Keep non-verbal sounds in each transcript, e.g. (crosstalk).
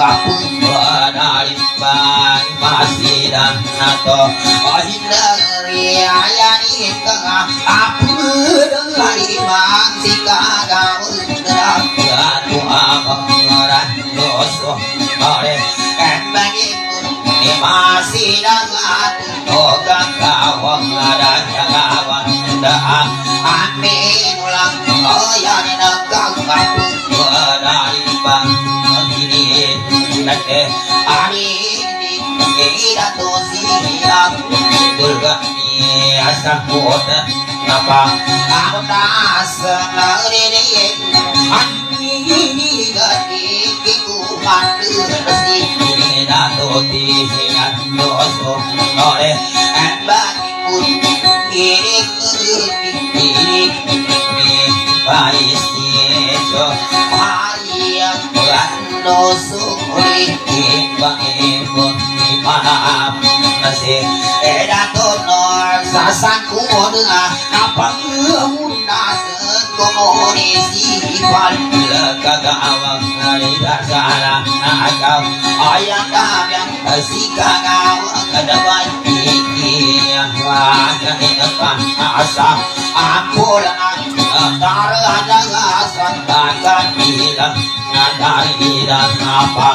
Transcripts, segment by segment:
lá. கம்போத Naba Suri, Ibu, Ibu, Ibu, Ibu, Ibu, Ibu, Ibu, 山口我的啊，那半个乌龙大神，多么的喜欢，那个个阿王那一个啥啦，那个阿阳大娘，那西嘎嘎我个的万一呀，那个那个啥，阿婆了啊。Ampulan Tarahadang Asan Takan Ilang Nadaridan Apa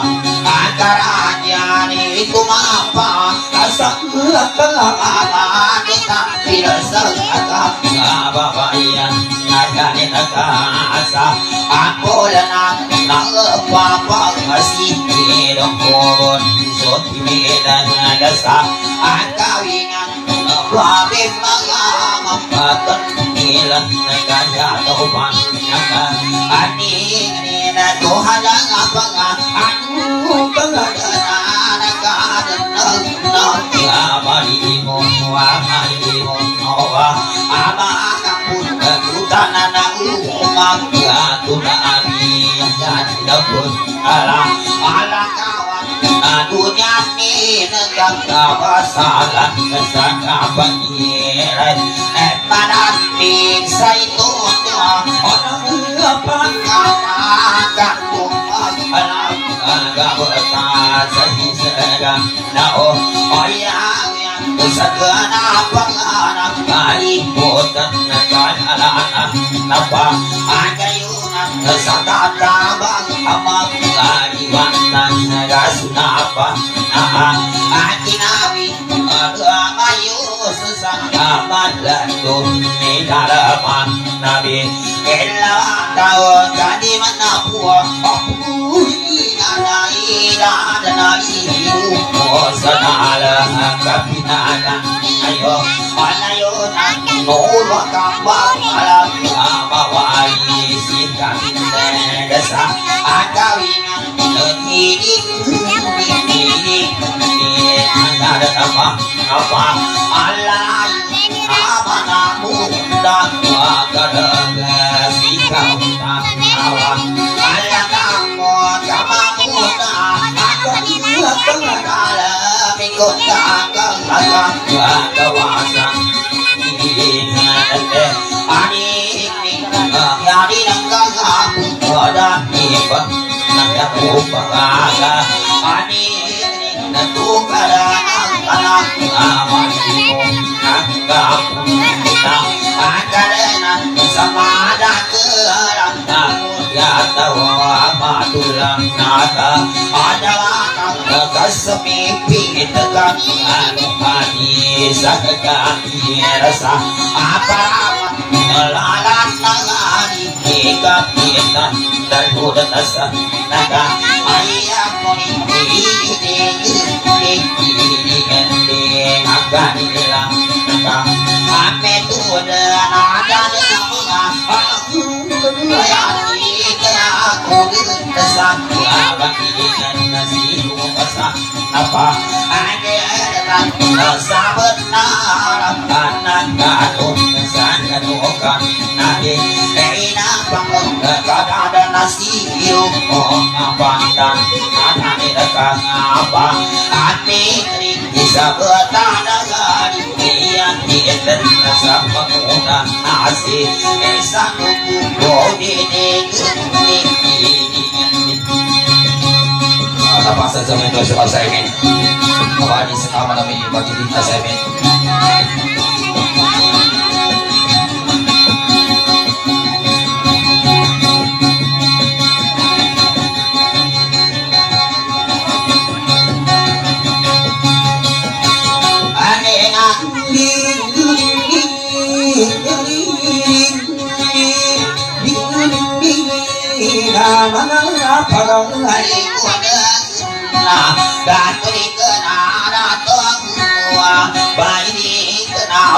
Akaranya Ni Kumapa Asang Lekagawang Kita Tidak Sengakap Babayan Naganin Nagasa Ampulan Nagpapang Masih Hidong Kubun Sotimidan Nagasa Angkawingan Babim Mga Mapatan Ilan Nagajataw Pangyakan Aning Nina Tuhalang Apanga Anu Pangagana Nagadan Nagna Mali mo Mali mo Nawa Ama Kapun maglatun abiyan Napun ala ala kawan Adunya ni nagkakabasalan Sa kapangiran At manapig sa ito Onang pangkamagan Tumag Agabata sa hisaga Nao Oyang Sagana panganak Kalimutan na kanalana Napa Agayunan Sa katabang Amang Kaliwan Nagasunapa Naa Atinawi Agayus Sa kamadlato Ni dalaman Nabi Kailangan tao Kadiman na puwa Apuhi Anaila na ihiru mo sa nala kapinala ayo anayo na nuwa ka ba alam na mawai sikan desa hidik hidik ada apa apa Allah apa namu dan wakadang sikap awak Allah kamu kamu aku pengadala mingkot kakang kakang kawasa ani yari nanggang aku pada iba nanggaku pengaga ani natukara anak aman nanggaku aku ya tahu apa ya apa oh kering bisa bertanda esa napasa sa mga sa assignment. Mabani sa kama namin yung pagiging assignment. Mga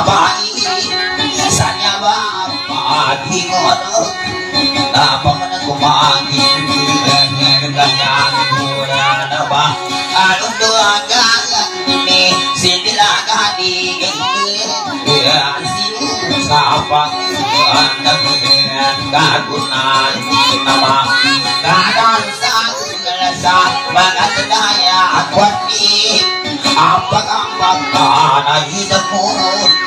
bayi Sanya ba Apa mo na kumagi Ganyan ko na ba Anong Nama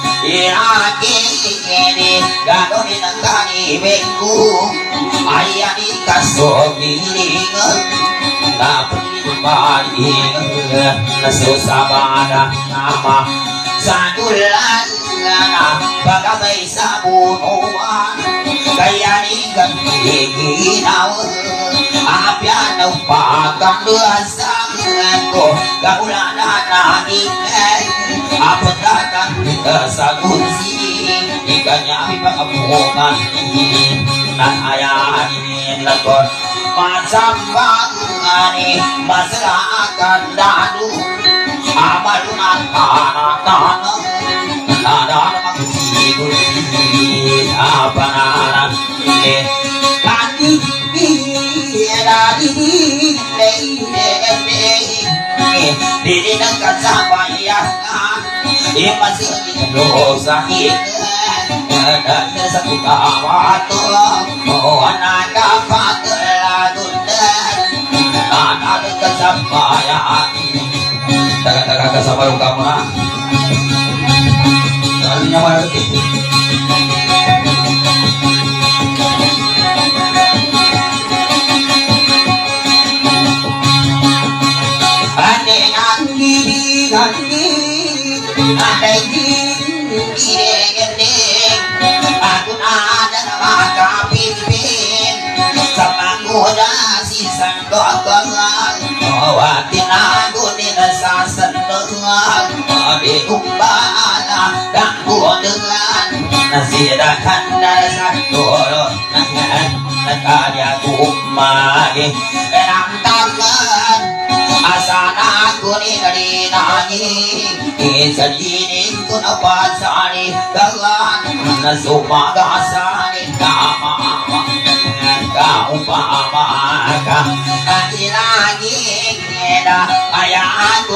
Iagini gano'n ang kanibig ko Ayan ikasogilingan Dapat ibahin Nasusabada nama Sa dulan na Pagkabay sa bunuan Kaya ni gagiginaw Apyan ng pagkanduasan ko Kaulanan na ikay Apagkatan sa kunsi Ikanya ipakapungan Nan ayahin lakot Masambang mani masyarakat dadu tanah tanah nada maksigur apa nara kaki dari Didi ng kasabayan Ipasin lo sa hinan sa kukawato O anak? Di kumbana dan kudengan Nasidakan dasa turun Nakanya kumagi Enam tangan Asana aku ni dari nani Sajini ku napasani Kalan Nasuma gasani Kama Kau pamaka Ilagi Keda Ayah ku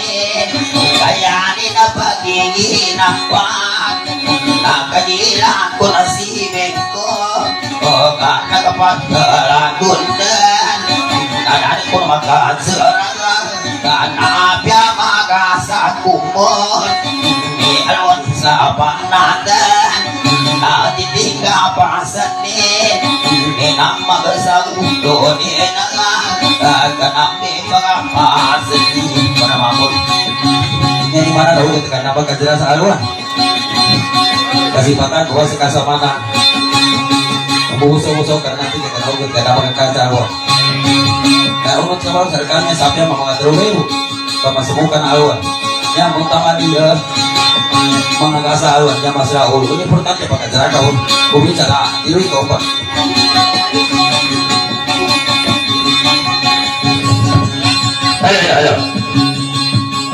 Kaya ni na pagiginapan Nakajilan ko na sibig ko. O ka nakapagkalagundan Nanani ko magkatsarangan Kanapya Ni alon sa panatan Natitika pasanin Ni nang magasagulo ni nang mana dahulu ketika nampak kejadian sa aluan Kasipatan bahwa sekasamana Buso-buso karena nanti kita tahu ketika nampak kejadian Nah, umut sama serkannya sampai mau mengatur ibu Pemasukan aluan Yang utama dia Mengagasa aluan Yang masalah ulu Ini importante pakai cara kau Umi cara diri kau pak. Ayo, ayo,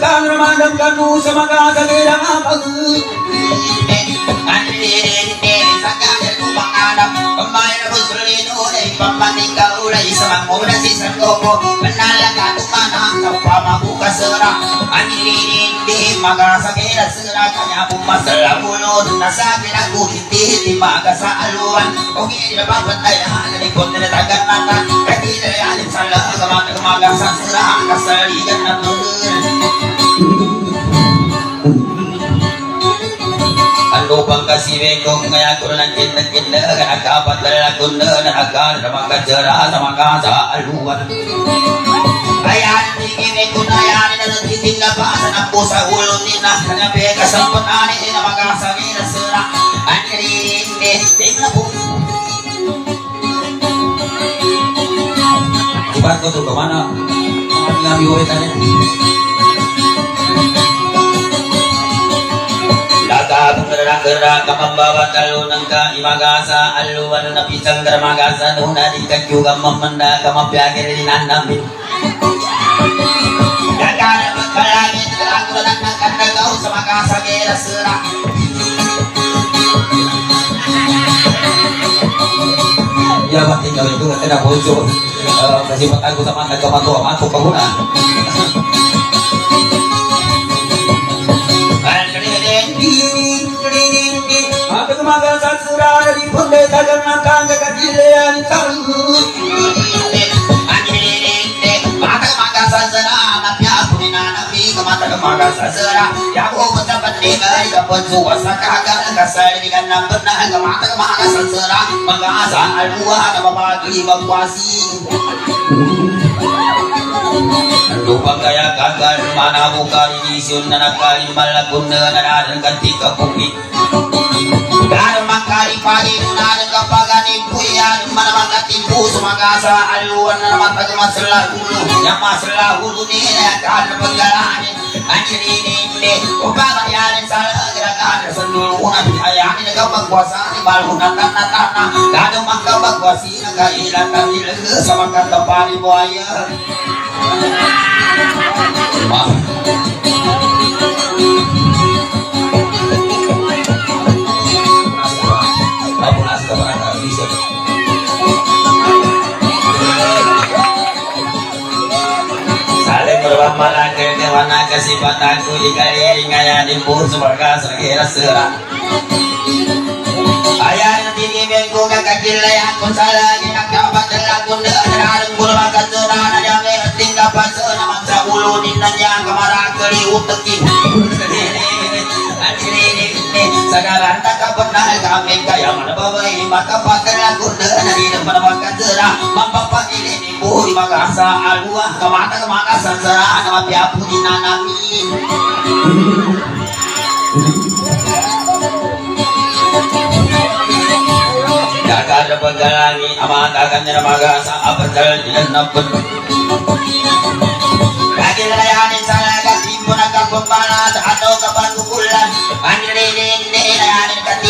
Sekarang Ramadan kanu sama kagagirang apag Kembali na busulin ulay Pamating ka ulay Sa manguna si Sangopo Manalaga tumana Sa pamabuka sera Anilinin di Magasakira sera Kanya pumasala mulod Nasabi na ko hindi Di maga sa aluan Kung hindi na papatayan Nalipot na natagan mata Kaya na yalim sa laga Mata kumaga sa sera Kasaligan na tuhul Ano bang kasibig kong kaya ko ng kinda-kinda Nagkapat na lakon na nakagal na magkajara sa mga sa aluan Ayan, tingin ko na yan na na pa sa napo sa ulo ni na Kanabi kasampot ani na magkasami na sira Ang nirindi, tingnan po Ibat ko to ke mana? Ang ngambil ulit mapiagir di nandamin. Gagana magkalangit aku lang ng kandagaw sa makasa kera sera. Ya? Ito na po ito. uh, kasipat aku sama nagkamato amato kahuna Apa alwa na babagi magwasi Lupa kaya kagan mana buka ini sun na nakali malakun na nanaran kantika bumi Garo makari pagi nunaran kapagani puyan mana makatin puso magasa aluan pagmasala hulu yang masala hulu ni na kan paggalani anjini upama yan sa gerakan sa nulungan ayahin na kapagwasa ni balhunan na natana gado magkapagwasi na kailan na nila sa magkatapani mo ayan kasipatanku Ikari ngaya di pun sebagai sekira serang Ayah nanti di bengku kakak gila yang kun salah. Kita kapat terlaku Nerarang bulu makan serana Jangan tinggal pasal Nama sabulu Ninanya kemara keli uteki. Sekarang tak pernah kami kaya. Mana babai Maka pakai lagu Nadi depan makan serah Mampak pagi ini Buri magasa alua Kamata kemaka sasara Nama piapu dinanamin Kakak pagalangi amat akan nyeramaga. Sa abadal dinan napun Kaki layanin salah katimpun akan pembalas. Atau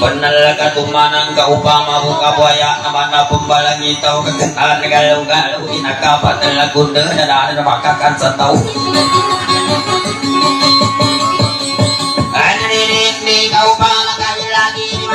Kelakan di suntuku ke mana ke mana sasera dan betari dan napenan Anjilin ini tidak kamu beri Eh, kaya kami ya. Dan kamu ngandam tadi nama taga.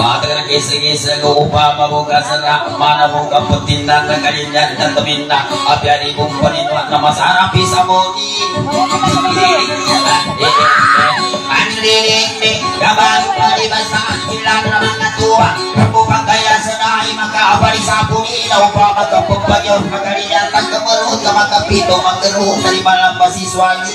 Mata na kisa-kisa ko upama buka sera mana buka putindan na taminda apya di kong paninwa na masarapi sa moni Anirinig kabang palibasan ilan na mga tuwa Kapupang kaya sanay makaabali sa puni na upama kapupagyon Magaliyan tagkamarot ka makapito magkaroon sa limalang basiswagi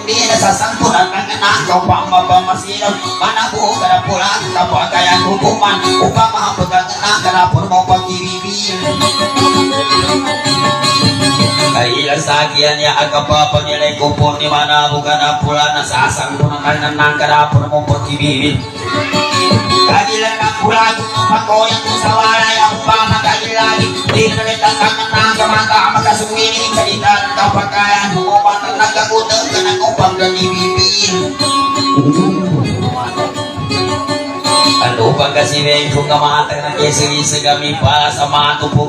hindi na sasangkulan ng nakaw pang mapamasilaw manabuo ka na pula kapag kaya hukuman upang mahapagag na karapon mo pag-ibibin Kailan sa akin niya ang kapapangilay ko po ni manabugan na pula na sasangkulan ng mo pag-ibibin Kagilan ang pula yung pagkoyan ko sa walay ang pamakagilagi Di na rin ang kanang kamata makasungini Kalitan kapag kaya hukuman ang nagkakutang ka ng kasi may kung kisig-isig kami para sa mga tupong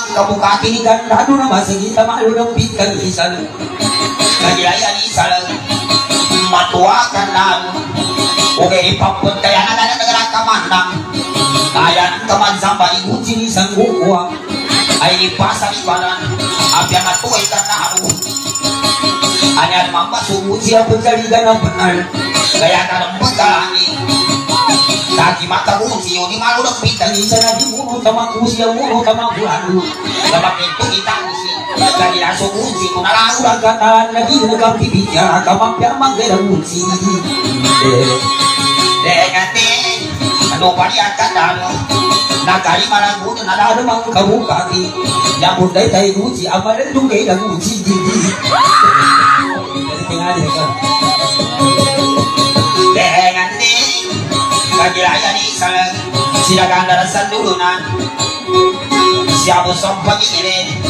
kabukati ni Gandado na masagita malo ng bitang isan. Nagilaya ni salang Matuwa ka na Okay, ipapunta yan na na nagkakamandang Kaya ng kamansamba ibuti ni Isang kukuha. ay ipasa ni banan Abya nga tuway ka na ako Anyan mamasubo siya Pagkaligan ng benar. Kaya ka ng Kaki mata siyo ni malu ng pitang Isa na di muro tamang kusi ang muro tamang bulalo. Kapag ito itang si Kaya subusi ko na lang Urang kataan na di nagang bibigyan. Kamampiang manggalang unsi. Dengan din Ano pa niya ka na Nakalima lang mo na Nalado mang kabukati. Yang punday tayo uji. Amalan dungay lang uji. Didi. Kasi tingali ka. Kagilaya ni salang Sila ganda sa lulunan Siya po sa pag-iirin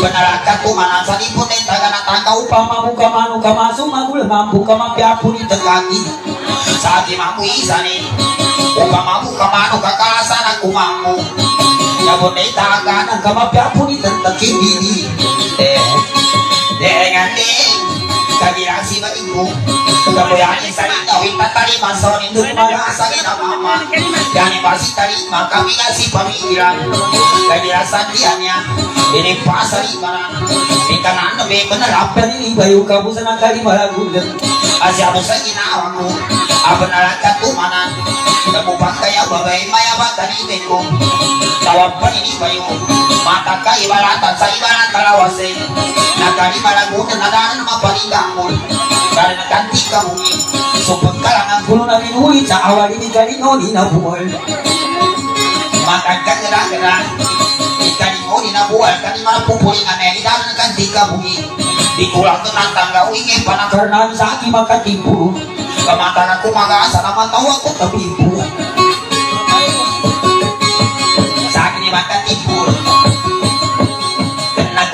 Penarakat kumanan sa lipot ay taga na tagaw Upama mo kamano kamaso magul mampu kamampiapo ni Tagagi Sa ating mga isa ni Upama mo kamano kakasa ng kumamu Yabot ay taga ng Kamampiapo ni tantagin didi. Eh, dengan din Kagirang si Balingo Kamuyanin sa litaw Itataliman sa rin Dumaga sa ginamama Yani pasti tarima Kami nga si pamigiran Kagirang sa diyan niya Inipa sa limaran Ikanan na may manalap Panilibayo ka mo sa Mata ibalatan sa ibalan kalawasin Nagkalimalagunan na daan ng mapaligang mo Kaya nagkanti ka muli Supag ka lang ang Puno na minulit sa awali ni Kalino ni Nabuhol. Magkagkagara-gara Ikani mo ni nabuhay Kani man pupuling anay Dahil nagkanti ka muli Di kulang to ng tangga Uingin pa ng Karnan sa aking makatipo. Kamata na kumagasa naman tawag ko tabipo Sa akin ni Mata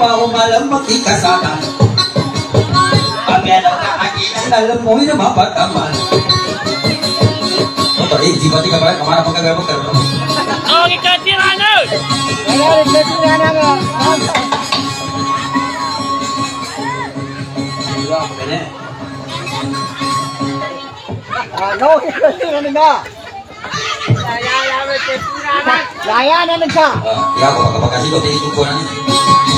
kasi Ako ba umalam makikasama? Kami ang nakakinan Alam mo na mapataman. Ito eh, di ba tika ba? Kamara pagkagabag ka rin. Oh, ikaw tirano! Ano? Ano nga? Laya na nagka. Ah, iya ko pagkapagkasi ko, tinitong ko na nito.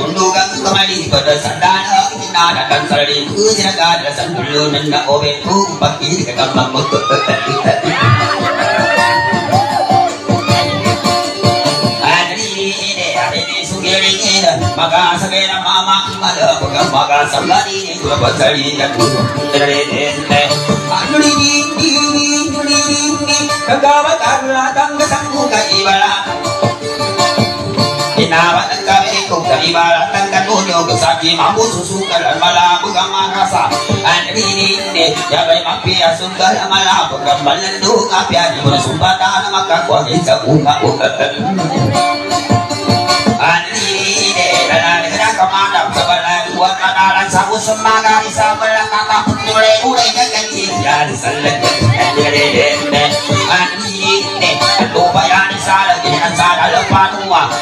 Kundugang kamali Pada sandana. Kinada dan sari Maka sagera mama Mada Bukan maka sambari Kula basari Yatu Dere Anuli ding ding ding ding ding ding Kagawat ang latang kasangko kaibala Inawat ang kami kong kaibala Tang kanunyo Kasaki mampu susukal Ang malabog ang makasa Ang rinindi Yabay mapia Sungkal ang malabog Ang malandong apya Yung sumbata na makakuwagin sa unga Ang mga Isa balang kakapot Ulay-ulay na ganyan Yan sa lagyan Ang rinindi Ang rinindi Ang lupa yan Sa lagyan Ang sa lalapanua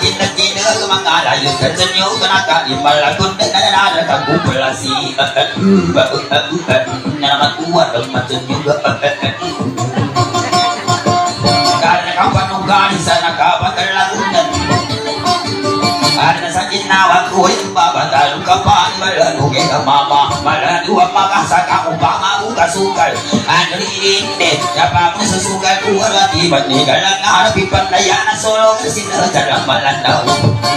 kina-kina Mangalayo ka sa inyo Kanaka imalakon na nananara ka kupalasi Na naman uwat ang matunyo Karena kau panunggali sa nakapagkalagunan Karena sa ginawa ko yung babatalong ka pa Malanugin ka mama Malanu ang makasaka upang ako kasukal Ano rininde Kapag nasusugal ko Arati ba't ni ka lang harapipan na yan Ang solo kasi na dalang malandaw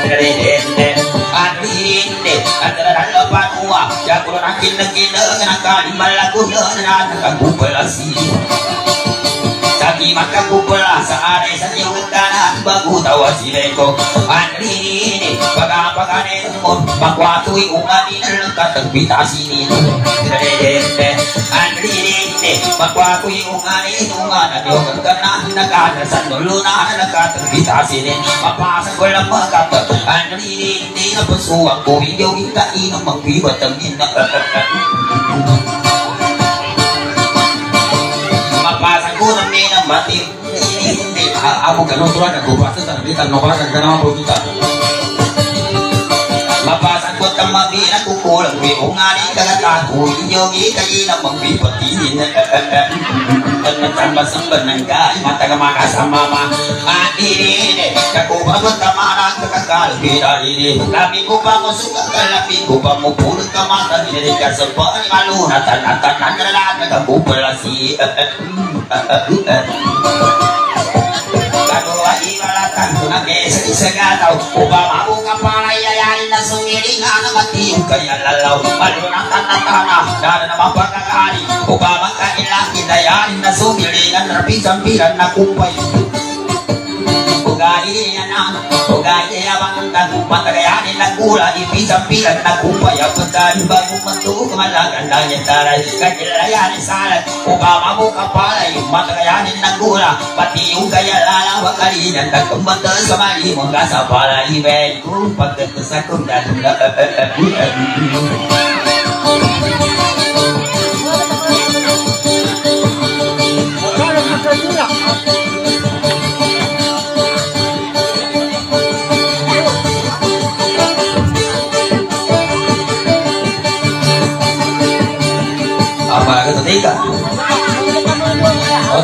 Rininde Ano rininde At naralapan uwa Yakuro ng kinag-kinag Ang kalimalagunan Na nakagupalasi Saki maka kupula sa are sa bago tawa si Leko Anrini pagapagane mo makwatoy umani na lang katagpita sini Dede Anrini makwatoy umani umana yung kanan nagana sa nulo na nakatagpita sini Mapasa ko lang magkata Anrini ko ng minang batim hindi Amo ka no tuan ako pa sa tabi tan no para ka na mo tuta. mapasan ko ng mabira ko kulang may ungani kagata ko inyogi kayo na magbipatiin at nagsambasamban ng kay mataga makasama ma andirine kakubabot ka marang kakakalpira ini. Labi ko pa mo suka kalabi ko pa mo pulot ka mata hindi ka sa pang malunatan at nananalag ka kupalasi Kagawa (laughs) isagataw Upama ko nga palayayanin na sungiling na mati. Yung kaya lalaw Malunang tanatana, dara na mapagkakari Upama ka ilang kinayanin na sungilingan Rapisampiran na kumpay na kumpay Pagkali bago manto, kamalagan na yung taray Kakilayanin salat, upama mo kapalay Matagayanin na gula, pati yung kaya lalawa Kalinan na kumanda sa mali mo Kasa pala ibig kung pagkatusa kong dadula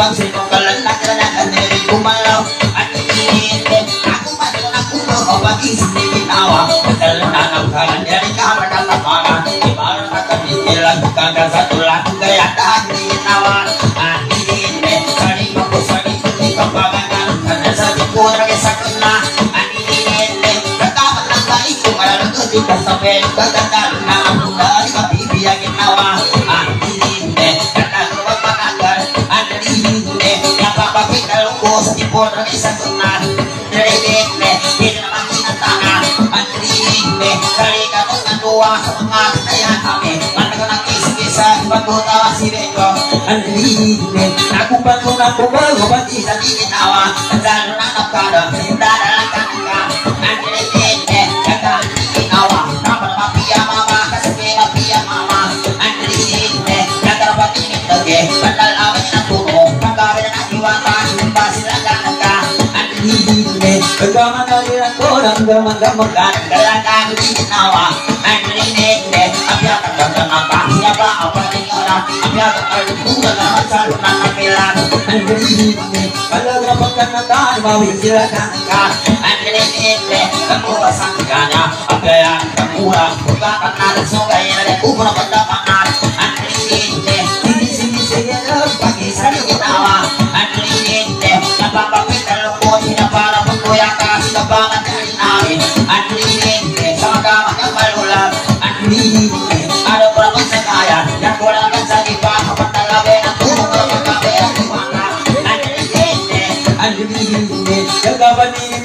tila simpang sinong kalanak kalanak dari kumalau, nanti ini, aku bantu aku mau bagi sendiri nawa, terlenang kanan dari kamar kata mana, ibarat kata dikilang kagak satu lagu gaya tadi nawa, nanti ini, cari mampu sari di kembangan, karena satu kurang sakena, nanti ini, rekaman ng baik kung alam ko di ko sa tipon ng isang tunan, Nalilinde, hindi naman kinatanga Ang nalilinde, karika sa mga kanayan kami Matagal ng kisa-kisa, pagkutawa si Beko Ang nalilinde, nakupan ko na pumago Pati sa tiginawa, ang lalo na napkada korang gamang-gamangkan Gelakang ginawa Anrinende Apiatan kaganapa Siapa apa tinggalan Apiatan kalungkulan Naman salunan napilan Kalau pagkan na tayo mawin sila ka Anrinende Kamuwasan kanya Apiatan kamulang Pagkakan natin sungay Upo na pandapangan Anrinende Sige sige sige na Pagi sa ginawa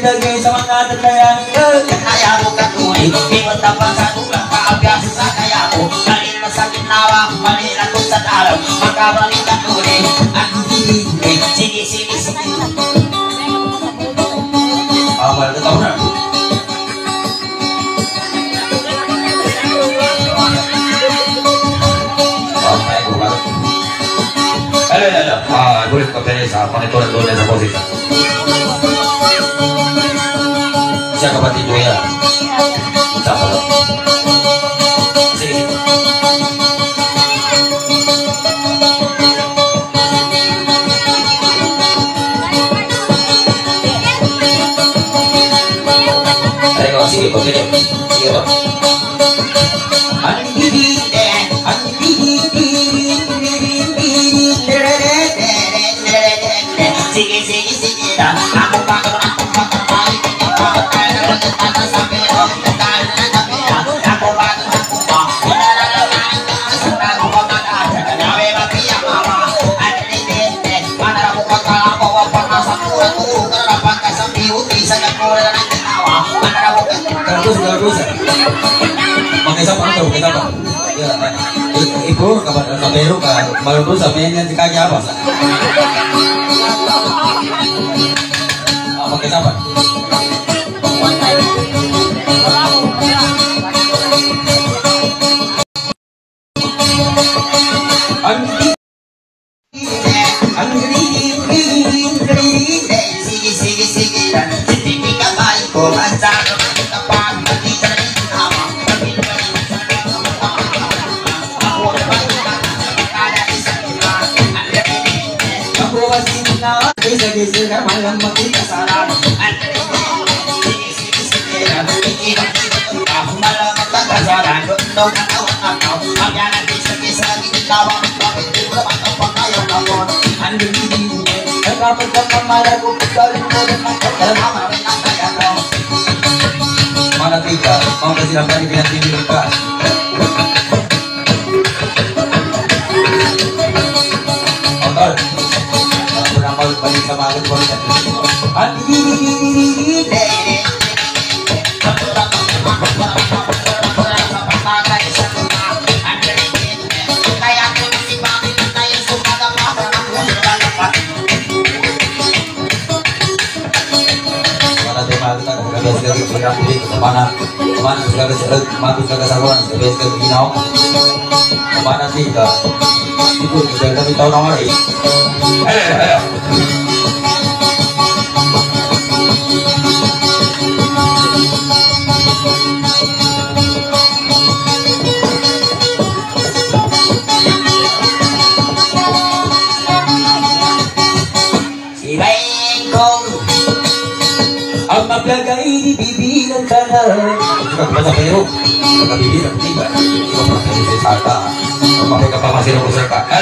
Kagaban nilagay sa mga tatayan Kaya mo katunay Iwan tapang sa tulang Kaabiyasa sa kaya ko Kalil na sa ginawa Malila ko sa dalam Magkabalik ka tunay Anrinende Sige sige sige buka Halo, halo. Ah, boleh kau pilih. Pakai turun turun dan posisi. Siapa pati dua ya? Siapa? Sini. Ayo kau sini. Pakai siapa? Ya, ibu ka baru sama yang kaya apa? Ah,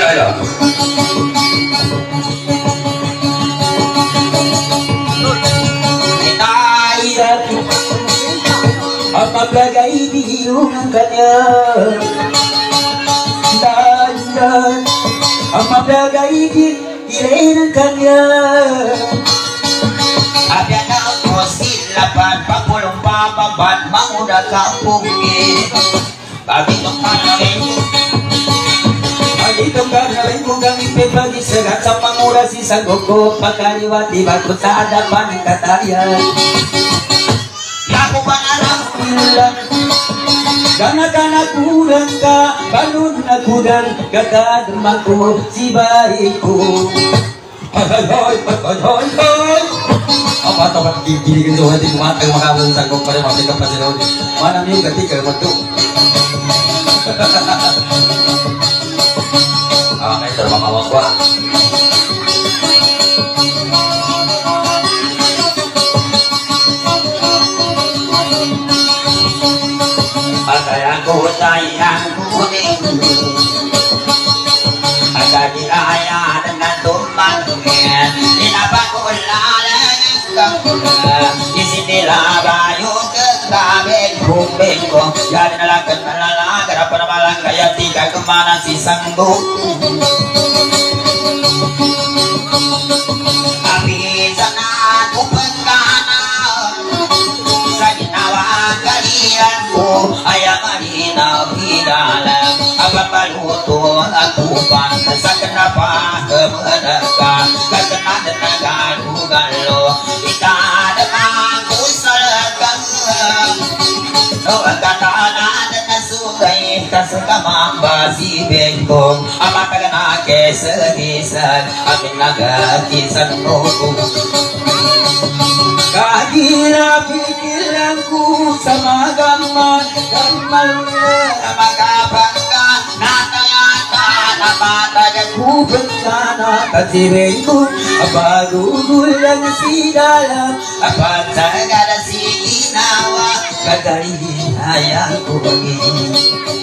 ko sa kong gamit may pag-isagat sa pangura si Sagogo Pagkaliwati bago sa adapan ng katayan Yapo ba na lang Ilang Kana-kana kurang ka Balon na kudan Kakadamang ko Si bahay ko ay, ay, ay. Apa Mata pa gigili kan sa ating mata makabang sa kong pare mati ka pa sila. Mana mi gati ka kumbing ko Jadi nalakan malala Garapa na malang kaya tiga ke mana si sanggu Api sana kupengkanan sa ginawa kalilanku ayam at upang sa kenapa tenaga galo kasakamang basi sama gugulan si dalam Apa sagada si inawa Kagari ayang kungi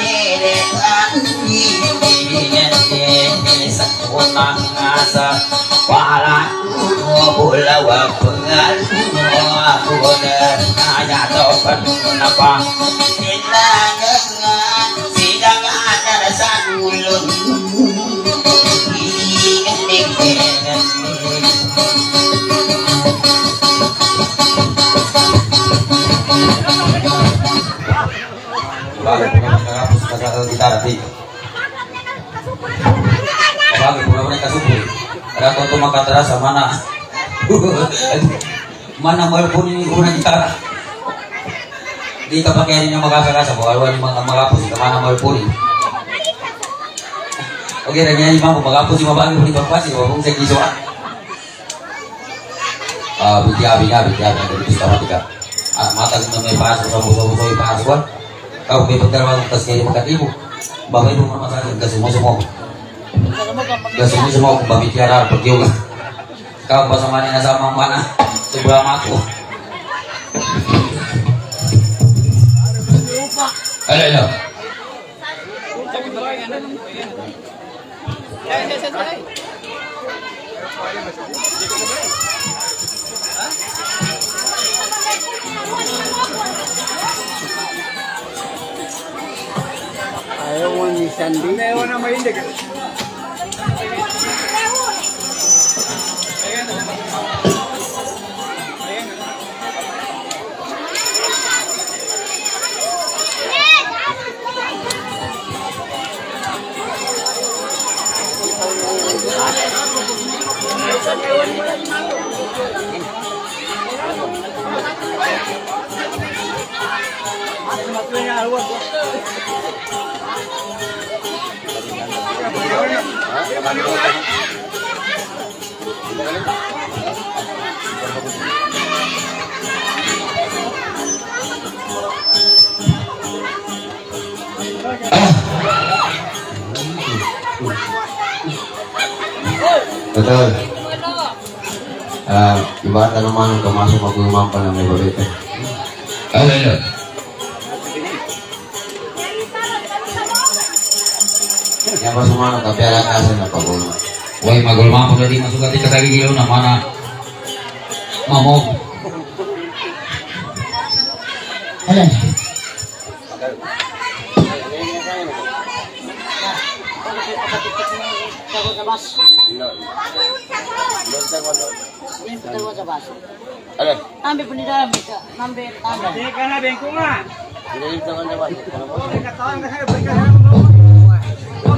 sa kunang asa Para bola wa pengalu Aku dan naya topan Napa Silangan Sidang ada rasa ulun Ingin Bagay po naman nakapos na gitara di. Bagay po naman kasupo. Ada ko ito makatara sa mana. mana mo po ni unang gitara. Di ka pa kaya ninyo makakakasa po. Alwan yung mga makapos. Ika mana po ni. Oke, lagi ini mampu makapos yung mabagi po ni Pagpasi. Huwag mong sa kisoan. Ah, biti-abi nga, biti-abi nga. Dito sa matika. Ah, matag na may paso sa yung paso ko. Kau may pagdarawa ng tas mo mga masakin ka sumusumo. Ka sumusumo kung babitiara pag yung kau pasama ni nasa mga mana sebelah mako. Halo, halo. Ayaw mo ni Sandy. Ayaw na maindig. Betul. Ah, ibarat naman masuk magumampan ng may balita. Halo, halo. Sumano tapi ada kasih na pagulo. Wah, magulma ko tadi masuk hati kasagi gilaw na mana. Mamog. Halo. Ada. Ambil di bisa. Ambil tambah. Ini karena bengkong ah. Ini di tangan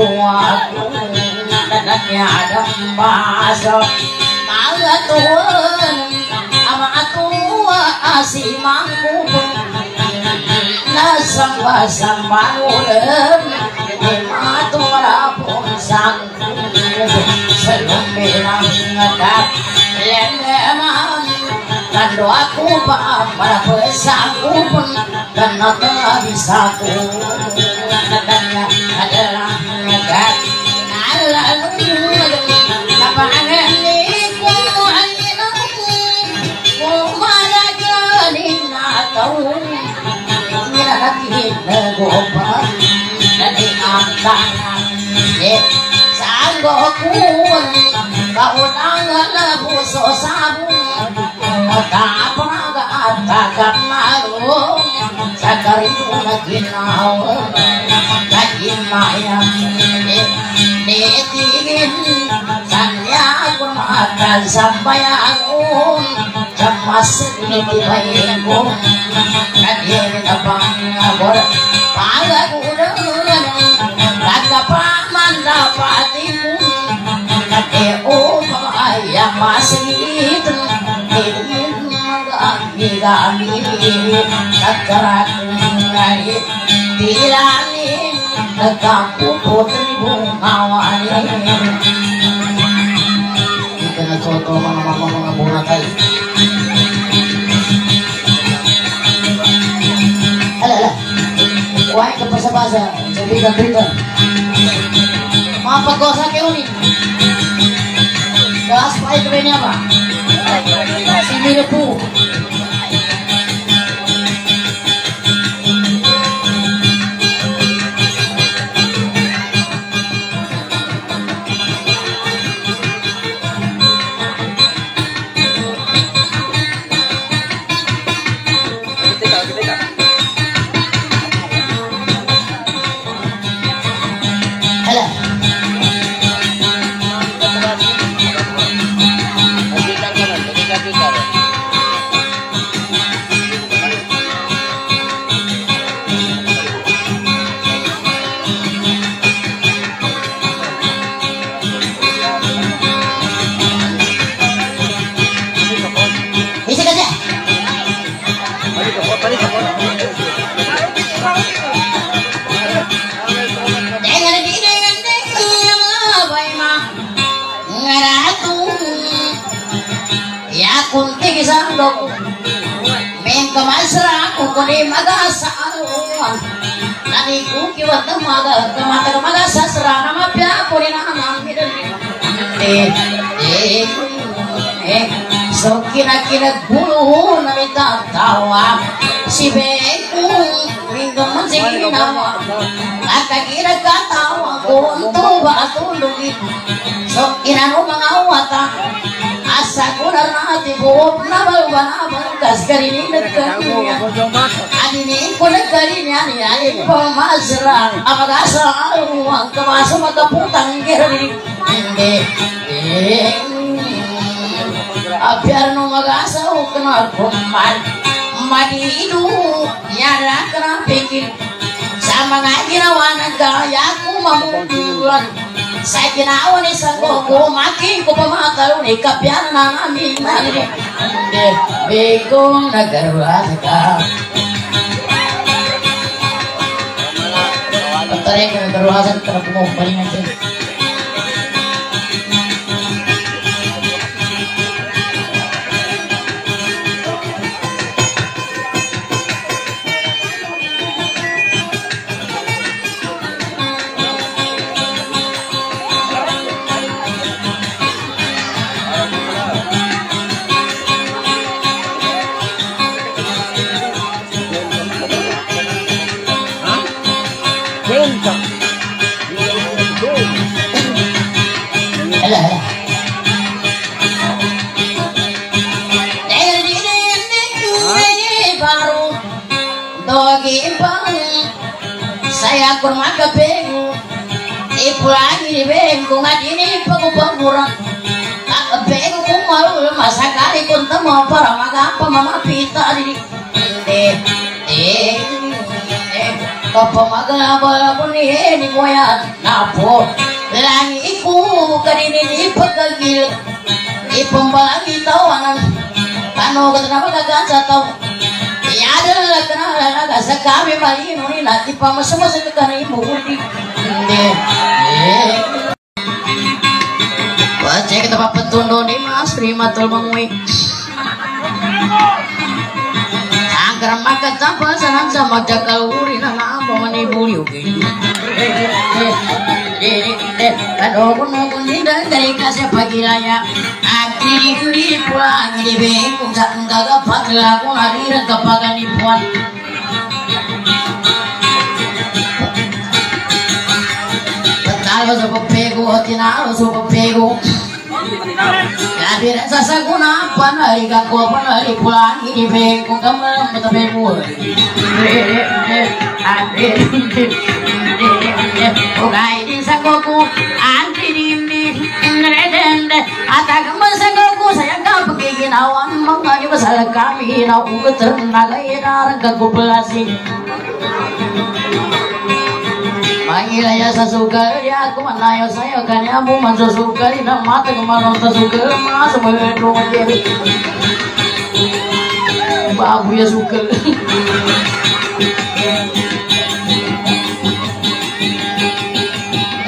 tua Nanyadang baso Mga tuwan Ama tua si mangkupon Nasamba-samba ulam Di matura po sang Selum bilang ngedap Lendeman Dan doaku pada pesanku pun Dan tak bisa ku Katanya tangan Eh Sanggo kun Kaulangan na puso sabong Matapaga at kakamaro Sa karito na ginawa Kagimayan Nitigin Sanya ko makan Sambayan ko Camas Nitibayin ko. Kadiri na pangabor Magagigami Nagkarakungay Tiranin Nagkakuputri Bungawanin Ito na soto mga mga mga bunga tayo Ala, ala. Kuhain ka pa sa basa. Sa bigan-bigan. Mga pagkosa kayo ni. Gas pa ni nama midali eh eh eh so kira kira bulu na mita tawa Nakakira ka tawa ko Unto ba atulungin So inano mga wata Asa ko na natin Buhop na balbanabang Kas karinin nagkaniya Aninin ko nagkaniya Niya ipamasra Amagasa aluwang Kamasa magkaputang Girani Hindi Abiar no magasa Ukna kumal Madilu Yara kena pikir. Sa mga ginawa ng gaya ko mamutulan sa ginawa ni Sango ko making ko pamatalon ikapyan na namin hindi bigong nagarulat ka Pagtarin ko nagaruhasan ka na ni moya napo langi ku kadini ni pagagil ipambalangi tawanan kano katana pagagansa taw yadal lakana naga sakami mali nuni nati pamasamasaka kani mugundi Wajah kita papat tundunin mas, terima tolong menguik maka tapa sanang sama jakal uri na apa mani buli ugi Kado kuno kunida dari kasih pagi raya Akiri kuri di bengkung Sak enggak pagla kun hadir kepagan ipuan Betalo sa pepego, tinalo sa pepego Hadir sa saguna masakoku saya kau pergi ginawan Mga ibasal kami inarang kagupulasi Pangilaya sa sukari ako manayo sa'yo Kanya mo man sa sukari na mata kumarong sa sukari Mga sumagalong majeri Babu ya sukari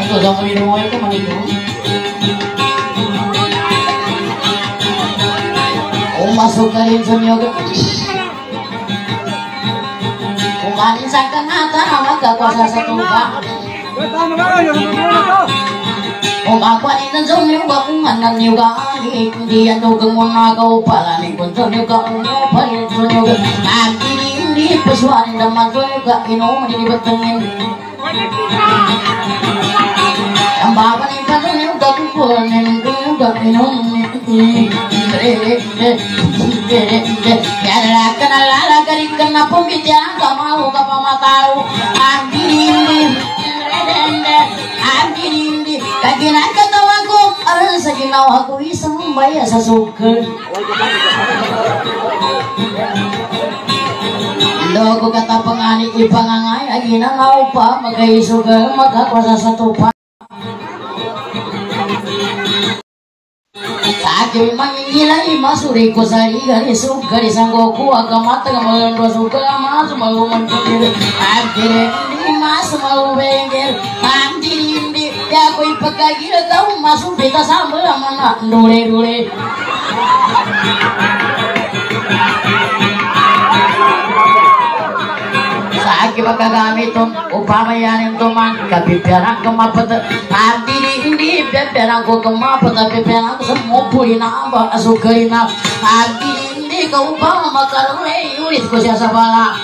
Ito, sa mga mo ito, manito. Umasok sa kanata na magkakwasa sa tuba. Umakwanin na sa yan dugang mo sa hindi paswanin naman sa batangin. Ang baba ni kapinom Kaya ka na lalagarin ka na pumitya Kamaho ka pa matao Ang ginindi Ang ginindi Kaya ginagkatawa ko Aral sa ginawa ko Isang maya sa sukal Logo kata pangani ipangangay Aginangaw pa Magkaisugal Magkakwasa sa tupa Mangingilay masuri ko sa ligari sugari sanggoku agamata gamalando suga mas. Maluman kudir agire di mas. Malubengir andi indi ya koi pagkagira tau masuk beta sambal mana dure dure Saat pagkagamit itong upamayanin tuman kapiperang kemapat Arti di hindi peperang ko kemapat Peperang ko sa mupuli na aba asukari na di hindi ka upama makalunay Ulit ko siya sa bala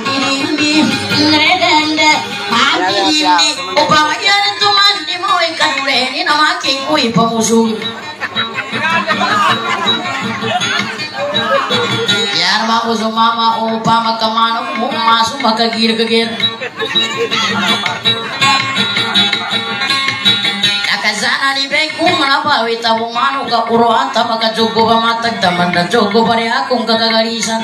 di hindi Nredende di hindi upamayanin tuman Di mo ikanuleni na making uy pamusuli Yan mga ko sumama upa magkamano mo masuk magkagir-kagir. Nakasana di beku menapa wita bumano ka uruan ta makajogo pa matag taman na jogo pa rin akong kakagalisan.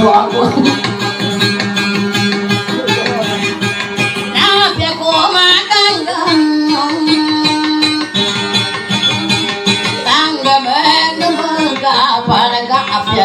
Maganggang. Tangga benumaga palaga apya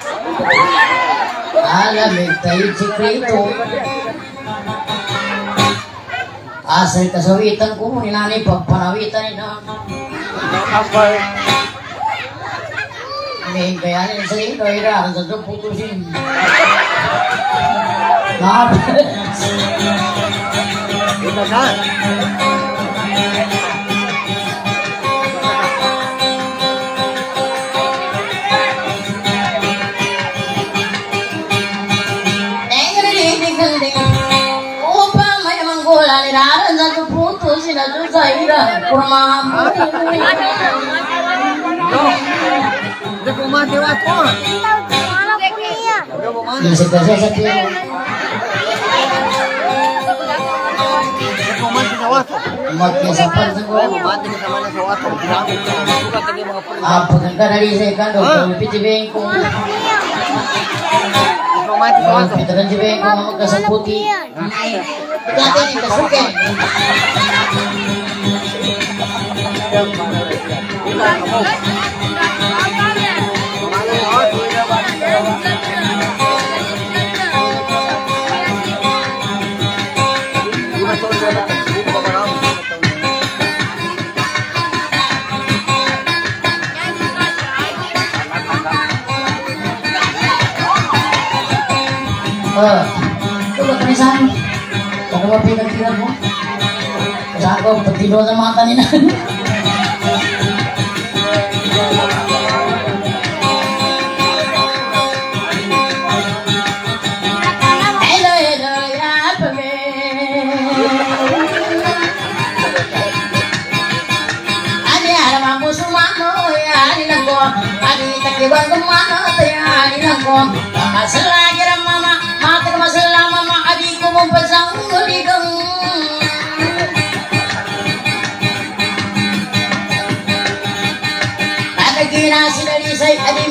malamig sikreto. Kasawitan ko ni nanay pagpanawitan ni nanay. May kayanin sa ito, hirakan sa itong putusin. Dapat. Ito na. Kurang Udah mau mati waktu. Oh, ito kanisan. Ako ba mau mo? Kasi ako, pati doon ang mga kaninan. Ani tak iwan kumana tiya ani nangkong, mahasala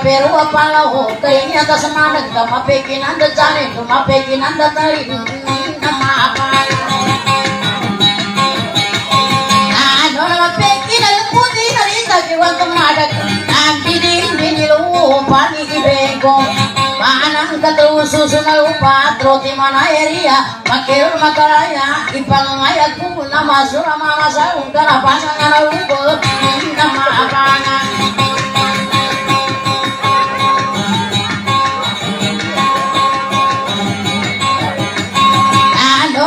Pero apalaw, kaya niya ka sa manag ka, mapikinan da tarin, mapikinan anda tarin. susunal upatro ti mana area pakir makalaya ipangaya ku nama sura mama saung. Kana pasangan ugo nama apana anu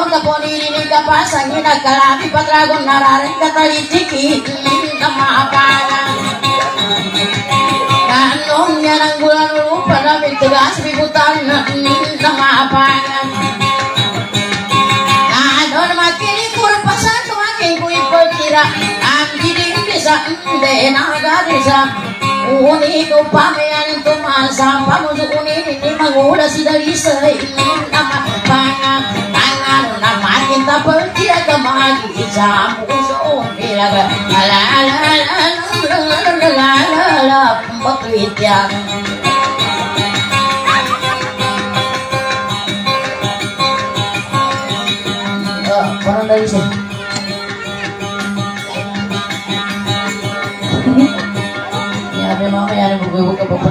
pasangin nagkarami patragon nararing katalitiki nama apana Kanong niya ng tugas bibutan Ano na makinikur pa sa tumaking ko ipagkira Ang didig bisa hindi nagarisa Uni ko pa mayan tumasa Pamuso uni ni mangula si Dalisay na maapangan Ang ano na makinta pagkira ka mag-isa Puso umira ka La la la la la la la la la Pagkrit yan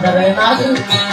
各位老师。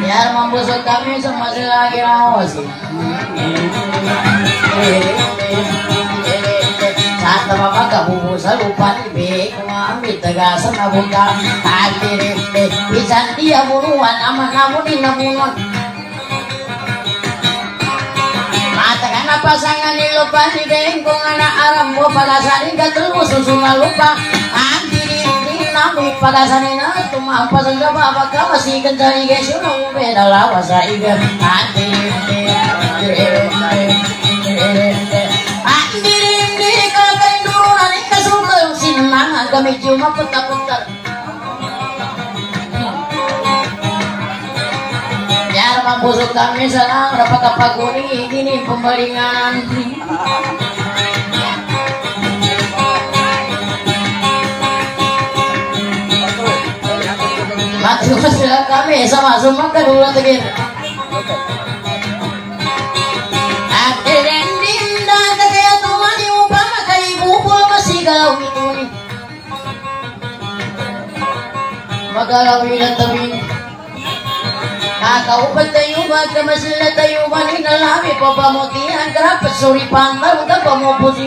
Biar membusuk kami semua selagi awas. Saat bapak lupa di bek Ambil tegasan abuka Hadir Bisa dia buruan Aman namun di namungan Matakan pasangan di lupa di bengkong anak aram Gua pagasanin ka terus susuna lupa nami pagasanin na Tumampas ang gaba Baka masih kencari gesu Nung beda lawa sa igan Andiri Andiri Andiri Kakenduran Ikasuka Sinangan kami senang dapat apa kuning ini kay bubul masih galau itu nih Magalaw yung tabing Kakaupat tayo ba kamasal na tayo ba ni nalami Papamutihan ka pasuripan Marang ka pamupusi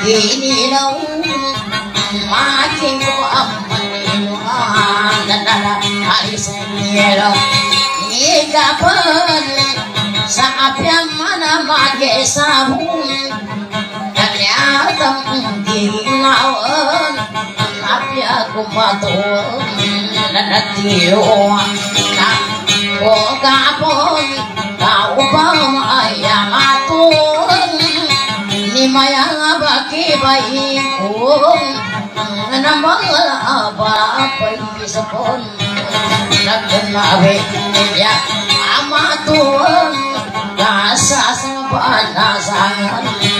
ko na tataran Piling ko sa kinilaw Makin ko ang maniluan Nadala alis ang yelo Ikapan sa apyang mana mag-isabong Kanyatang ginawan Napya kumatuon Nanatiyo na o kapon Kau pa mayamatun Ni maya baki bayi kong Namang apa apa isapon Nagkanabi niya Amatuan Nasa sa panasangan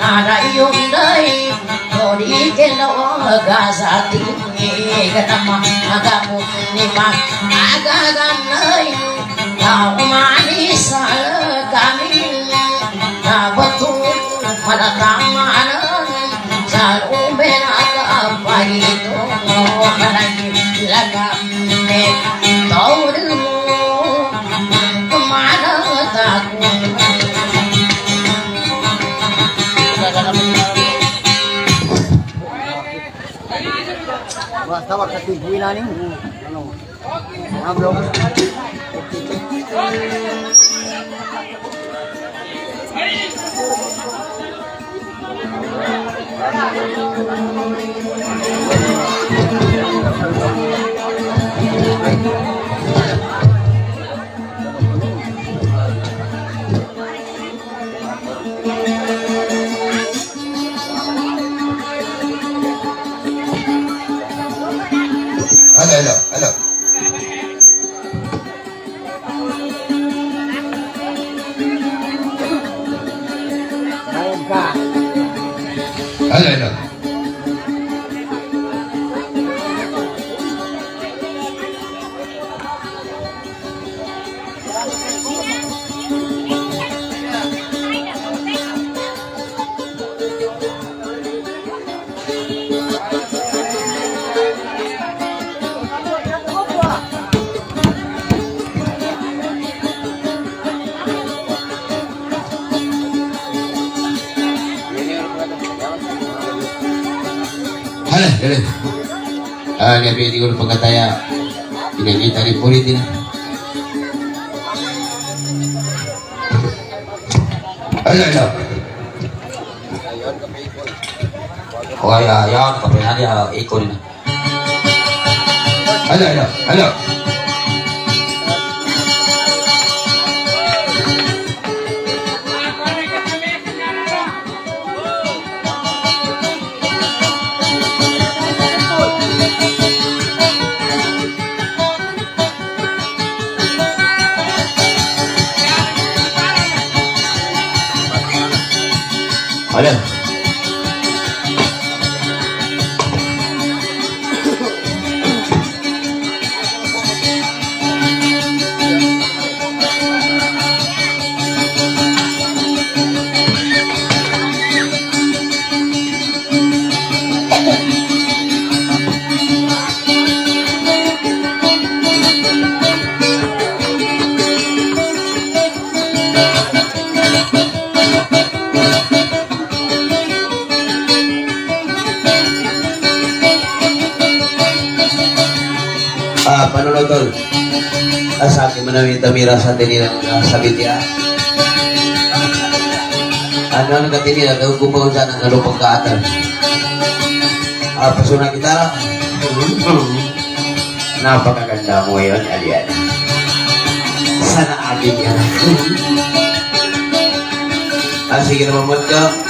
Narayong day Kodi kelawaga sa tingi Kanama agamu nima Agagamay Kaumani sa kami Na betul tawag sa tigwi na ning. Ano? Mga bro. Halo. Bayad Ni abi di ko pagkataya. Kinakita ni pulit din. Halo, halo. Oh ya, ya, kapihan dia ikon. Halo, halo, halo. Halo. Ang katinila, daw gumawa sa ng alupang kaatal. Ah, pasuna kita. Napakaganda mo yun, Alian. Sana akin yan. ah, sige naman mo ka.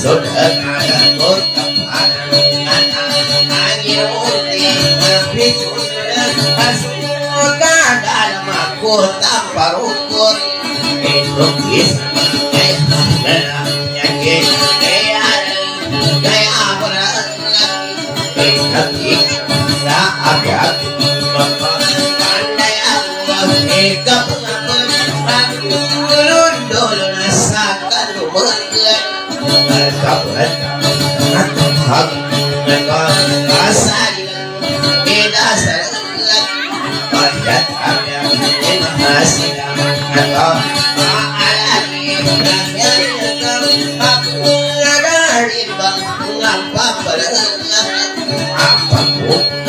Sudah ada bisa Aku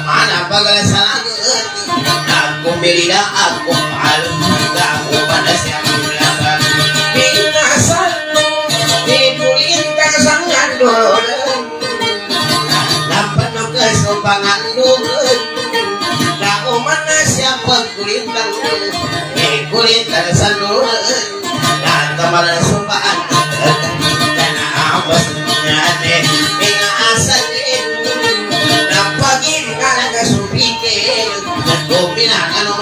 mana bagal sangat aku aku aku sandul Dan teman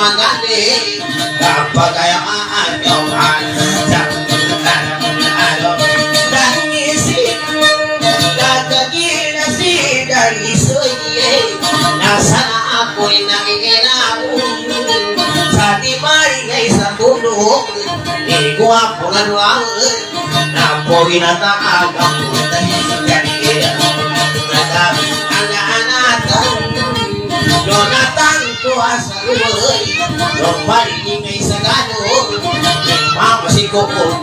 Nagkupinan ka naman gande Kapag kaya aanyaw Anjak Dan isip Kakagina si dari soye Nasana ako rin nakikinabu Sa di marigay sa tulog Igo ako na duwang Napo ginataag ang putay Kanila Nadami ang naanatan Jonathan ko sa luway Yung paringay sa gano Mama si Coco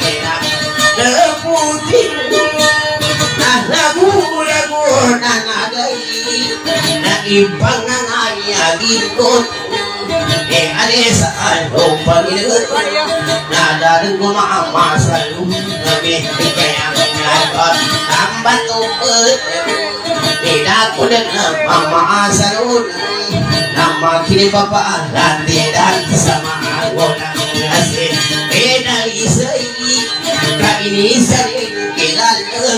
na nagulago na ibang nangayagin ko eh ade sa ano Panginoon nadaring gumamasa nabi kaya nagkot ang batupot Tidak ko na mamaasarun na makinipapaalan tidak sa mga walang asin. Pinalisay, kainisan kilala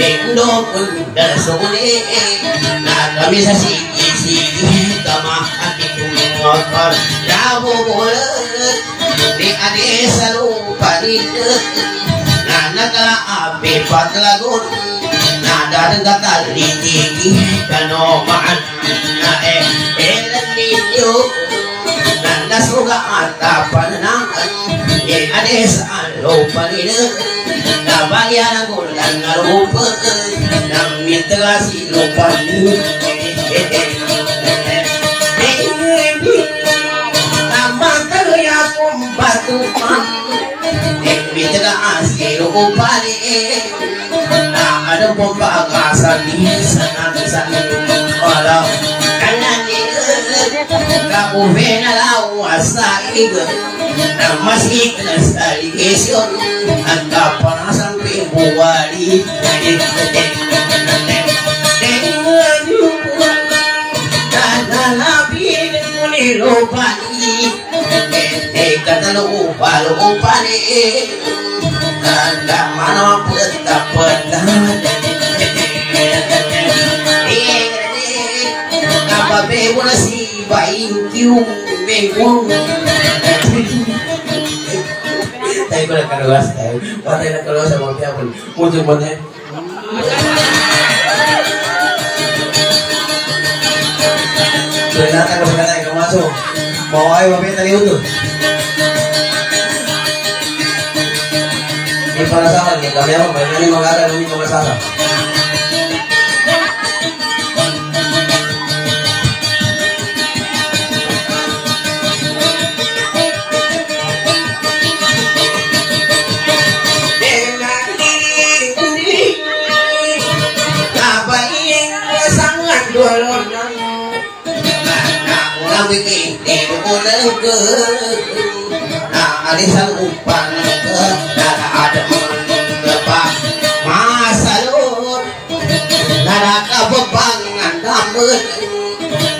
Indo pun dan sore na kami sa sige-sige kama ating kumingokor Dabo bulat di ade sa lupa dito na nag-aapi paglagon na dadagat litigi kanomaan na eh elan ninyo na nasuga at pananangan eh ade sa lupa dito na bayan ang ulan na lupa na mitra si lupa Tambang kaya kong batukan Mitra si lupa na ano pong pag-asa sa nagsan Eh, Tanda mana peta peta Apa yang Ini para sahabat kami apa? Baik ini mengatakan ini kebesaran Alisan upan ke Nada ada mengapa Masa lu Nada kebebangan damen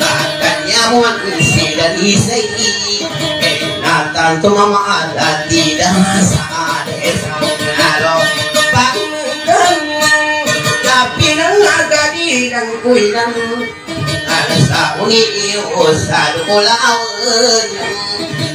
Bahkan nyawan isi dan isi Nathan tu mama ada tidak Sade sanalo Panggang Tapi nang agak di dan kuinan Ada sauni usah kulawan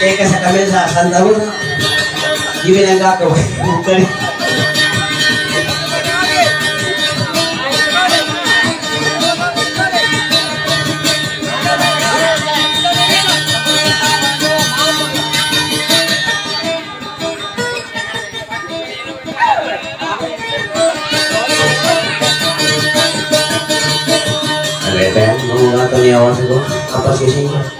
asang darusa Ang masaya Bukali Na mga siling ipulit Eh, nababiwan si Ipain Teka sa kami sa Santa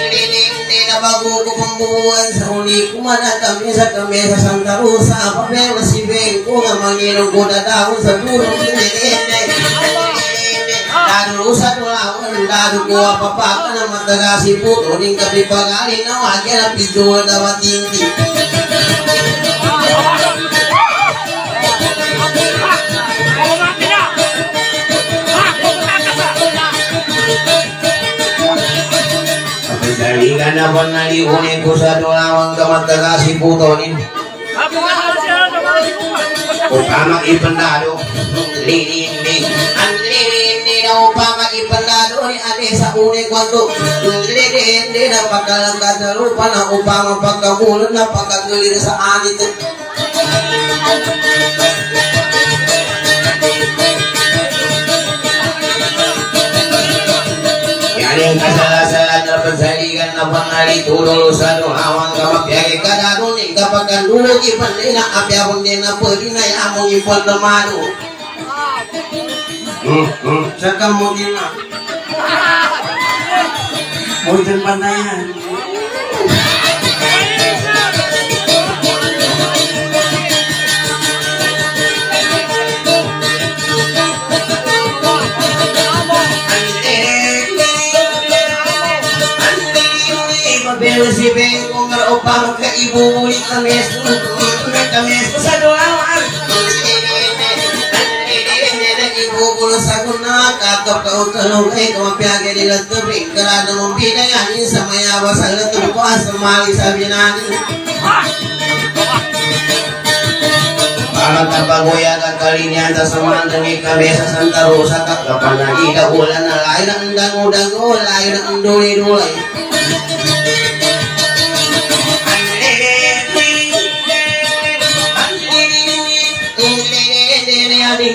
ko pambuwan sa uli ko manatami sa kamesa Santa Rosa papel si Bengko nga manginong ko daw sa durong Dado sa tulawan, dado ko apapaka na mataga si puto ning kapi pagali na na pidyo na dawatinti. nabanali kunin ko sa tunawang putoni. si Putonin. Kung kamang ipandado, lilindi, ang lilindi na upamang ipandado ni ate sa unay kwento, lilindi na pagkalangkat na lupa na upamang pagkakulon na pagkagulir sa anit. Yan yung kasalasalan na pansali pangali tulong sa duhawang kamapyagi kadarun ni kapagan dulu ipan din na apya kung din na pwede na yamong ipon na mano. Hmm, hmm, saka mo din na. Mo Pero si Ben kung upang kaibulit na mes kami sa duawan Ibubulo sa kuna kakap kau tulong ay kumapiyagi nila tubig karado mong sa mayawa sa latong ko sa mali sa binani Para kapagoya ka kalinian sa sumandang ikabe sa Santa Rosa kakapan na ikaulan na layo ng dango-dango layo ng dulay-dulay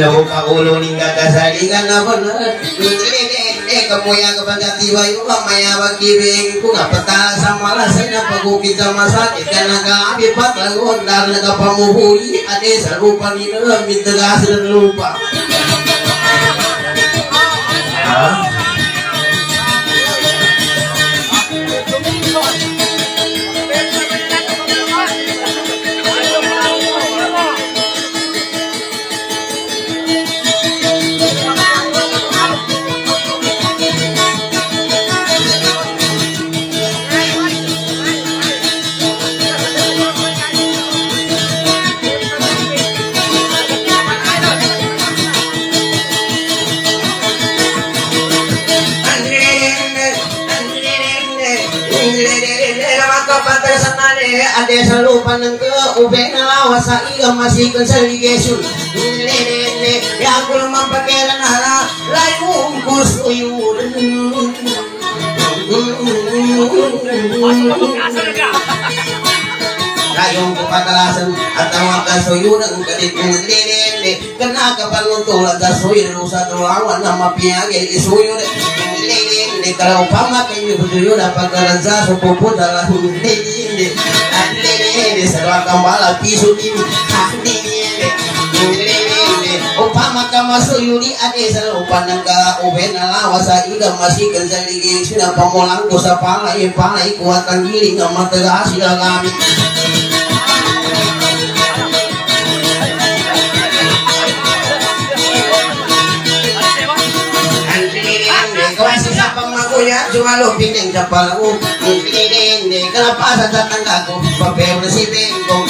Kalau ka ulo ning kakasalingan na ko na eh kamuya ka pagkatiwa yung kamaya magkibing ko nga patala sa malasay na pagukit sa masakit ka nag-aabi pa talagon dahil nagapamuhuli ade sa lupa ni Nalam mintagas ng lupa sa lupa ng ube na lawa sa iya masikon sa Ya ako naman pagkailan na hala Layong gusto yun Layong kupagalasan at ang kadit mong lilili Kana ka panuntulan sa suyun sa duwawan na mapiyagin isuyun Lilili kalau pama kayo yun na pagkalansa sa pupunta lang Lilili Lilili sa lakang bala piso din Lilili Lilili Upama ka masuyuni ade sa lupa ng ka-ube na lawa sa ilang masikan sa ligig Sinapamulang ko sa palay Palay kuwat ang giling ang mataga sila sa pamakuya, sumalupin ng kapalaw Hindi, kalapasan sa tangga ko Papel si Bengkong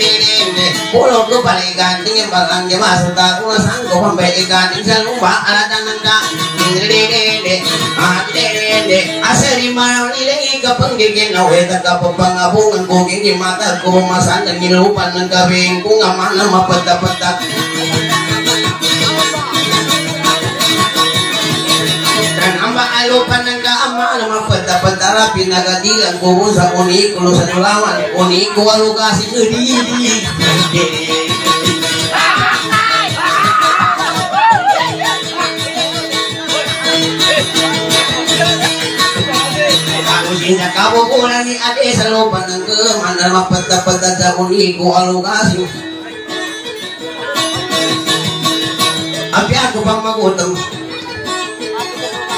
Hindi, pulong ko paligan Tingin balang di masuta Kung nasaan ko pambalikan Sa lupa, alatan ng ka Hindi, hindi Asali maraw nilay kapag giginawi Kapag pangabungan ko Gigimata ko Masan ng gilupan ng kabing Kung aman na mapadapata Dan mapadapatara pinagadilan ko sa unikulo sa tulawan uniku alugasi edi Ako siya kabukulan ni ade sa lupa ng kaman na mapadapatan sa uniku alugasi Abi ako pang magutang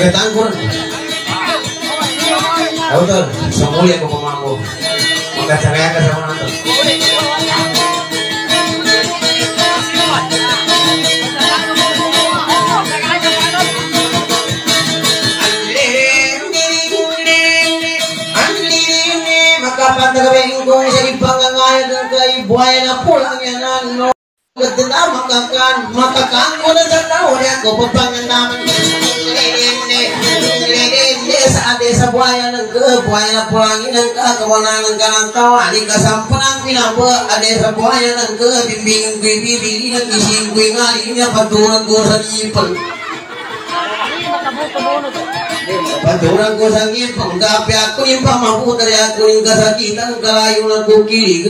Gagatan ko rin. Tahu tuh, semua yang kau mampu. Maka saya ke sama nanti. Kebengkong sa ipangangayag ng kaibuhay na pulang yan. Ganda makakan, makakan ko na papangan sa buaya ng ke buaya na pulangin ng ka kawanan ng kanang tawa di kasampanang pinaba ade sa buaya ng ke bimbing kwi bibili ng ising kwi ngali niya paturan ko sa ipang Paturan ko sa ipang gapi ako yung pamapu dari ako yung kasakitan kalayo na kukilig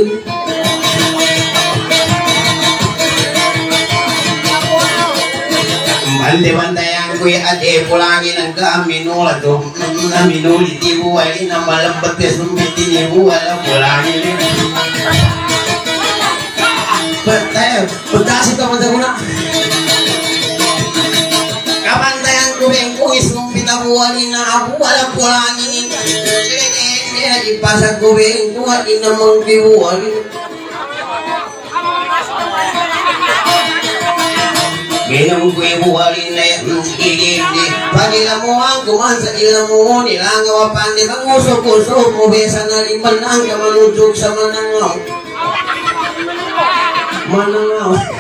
Bande yang kuy ade pulangin ang kaminula to na minuli ti buhay na malambat ya sumbiti ni buhay na pulangin Patay, pagkasi ka man na Kapantayan ko yung kuis kung pinabuhalin na ako wala pulangin Ipasag ko yung kuha inamang bibuhalin Minum kue buhalin na hindi Pagila mo ang kuman sa ila mo Nilangaw apan di bang usok-usok mo Besa na liman ang kamanudog sa manangaw Manangaw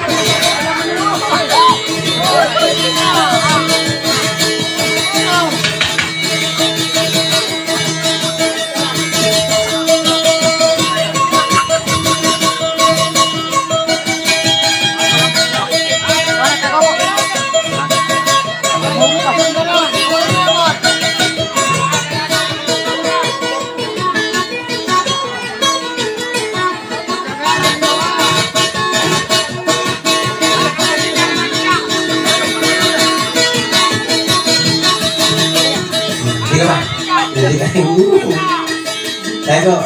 Kok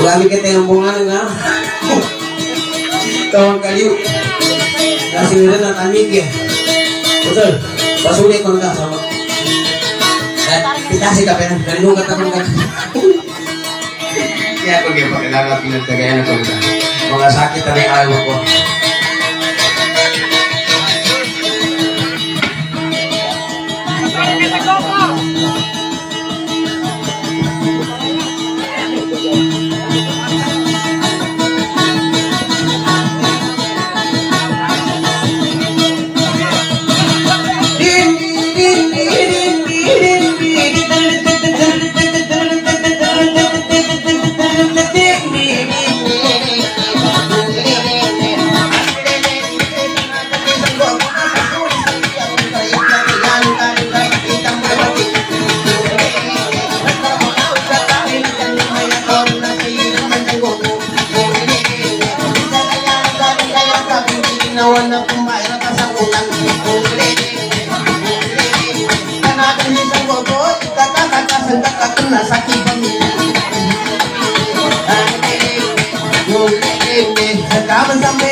Ulami kita yang bungan nga Kawan kaliu Kasih nila na tamik ya Betul. Pasuli ko na sama. Eh, kita sih kape na Kanino kata ko ka Ya ako kaya pakilala pinagtagayan ako nila Mga sakit na yung ayaw ko I'm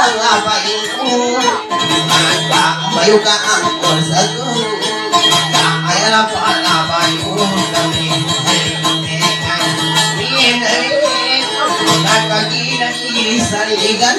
ala bayuku Mata Tak ayala pala bayu Kami Kakakina isaligan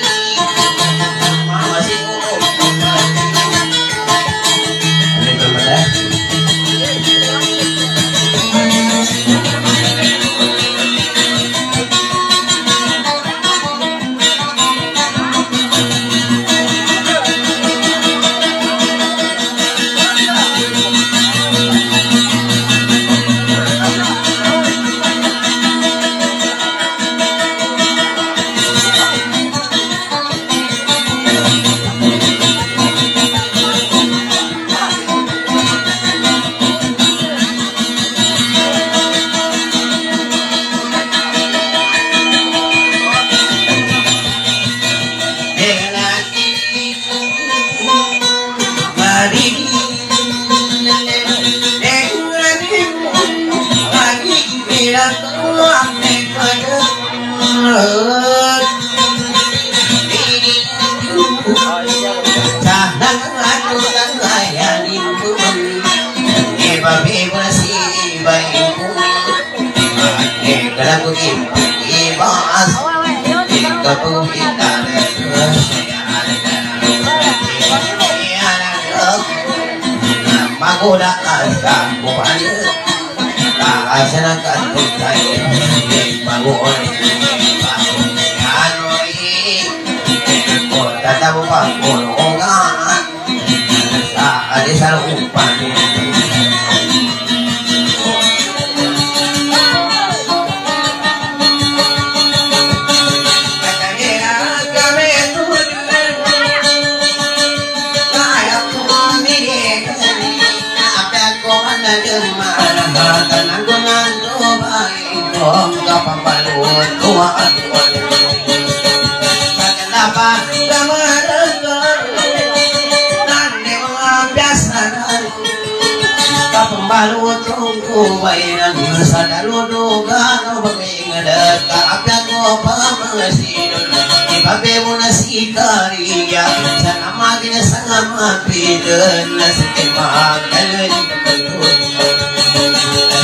Pembalut tungku bayan sa daludugan Bagay nga kaapyan mo pa mga sinun Ibabe mo na si Kariya Sa namagin na sa mapidan Na sa kimagalan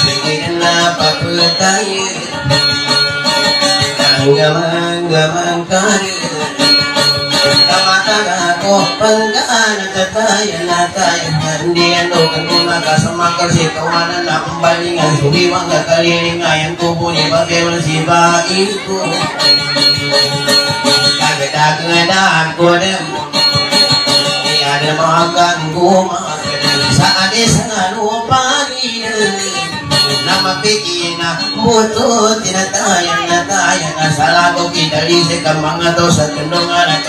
Sige na paputayin Gamang-gamang Kamataga ko panggaan na tayo Hindi ano kang kumakasamakal si kawanan na ang balingan Suliwang kakalilingayan tubo ni Bagay si Bain ko Kagadagadaan ko din Iya na makan gumakan Sa adis nga lupanin na mapikina muto tinatayan na tayo na sa lago kinalisik ang mga to sa tundungan at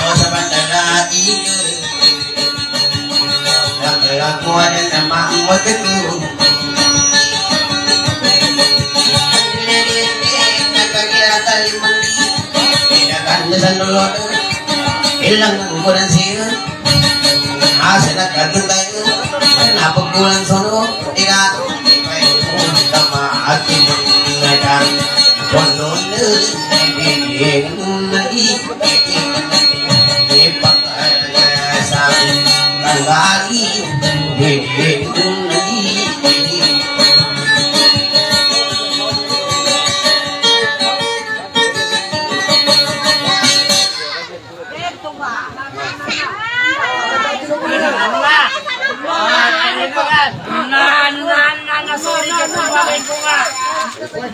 to sa pantalain Nakalakuan na mamagkatulong Ilang ang kulang siya Asa na kagutay Napagkulang sono Ika Tama akin Ngadang Konon Ipakalasang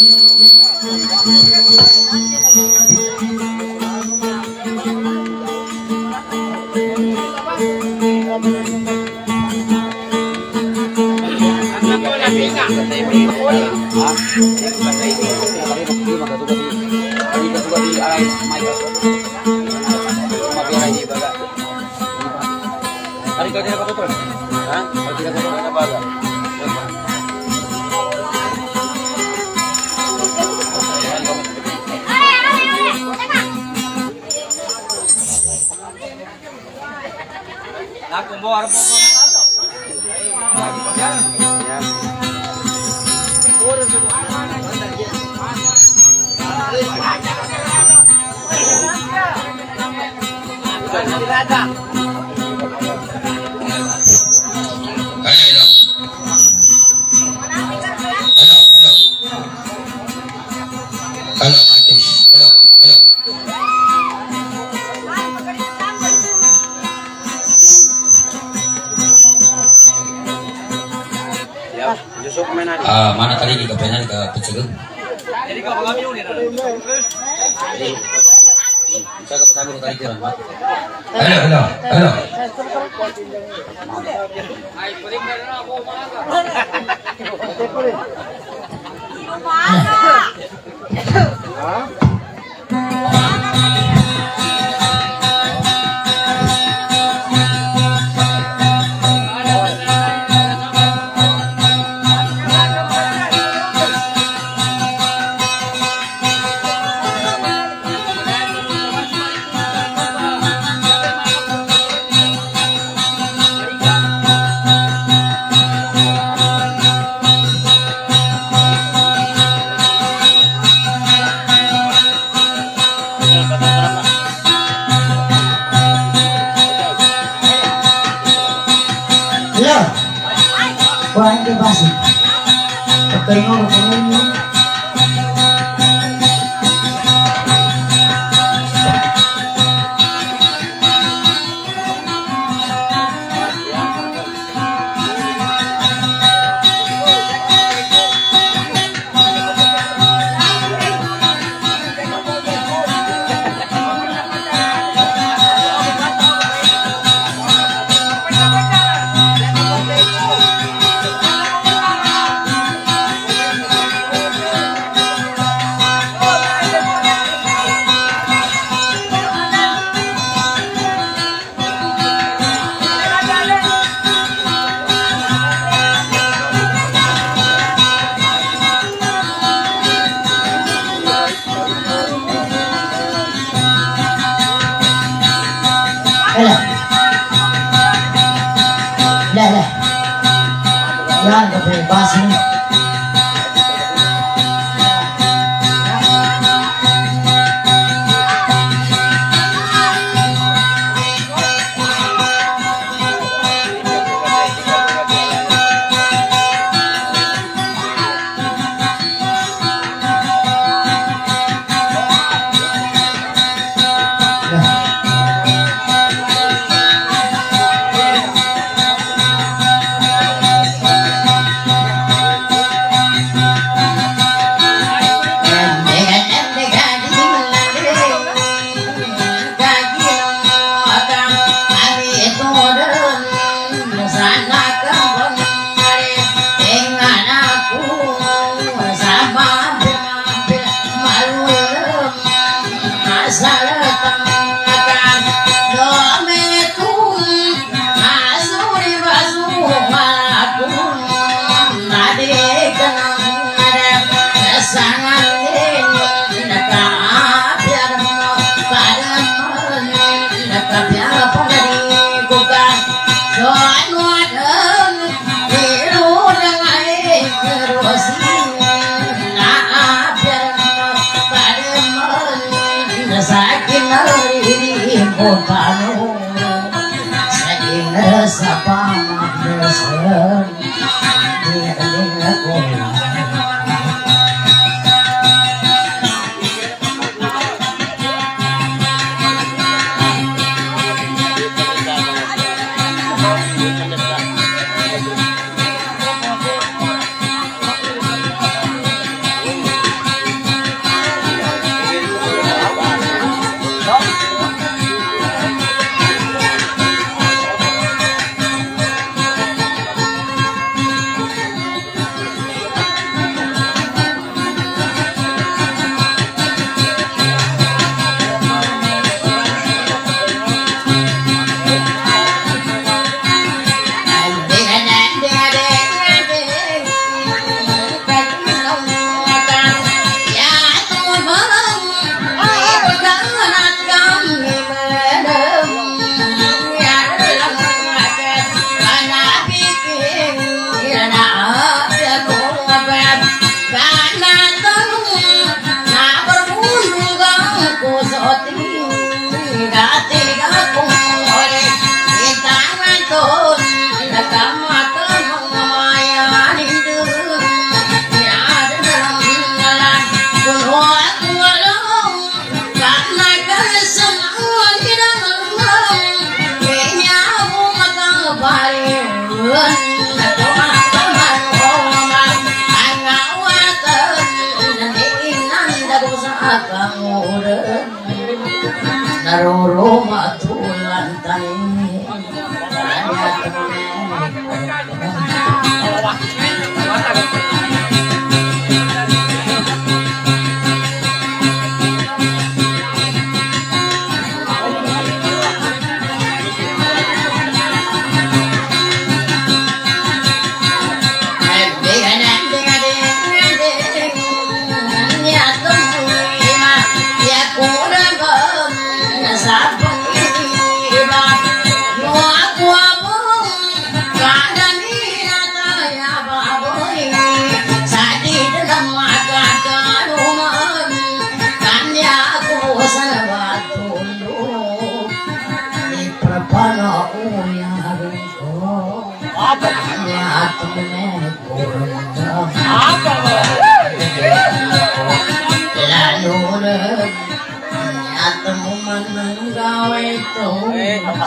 Wala ko pakai pa sa break eh. Tali saya. Aku mau harap mau Ah, mana tadi di kapenan ke pencegung? Jadi kau mengambil ni. Saya kepasang tadi jalan. Halo, halo, halo. Lo. Wah, ini pasti. Tengok, tengok. Ela.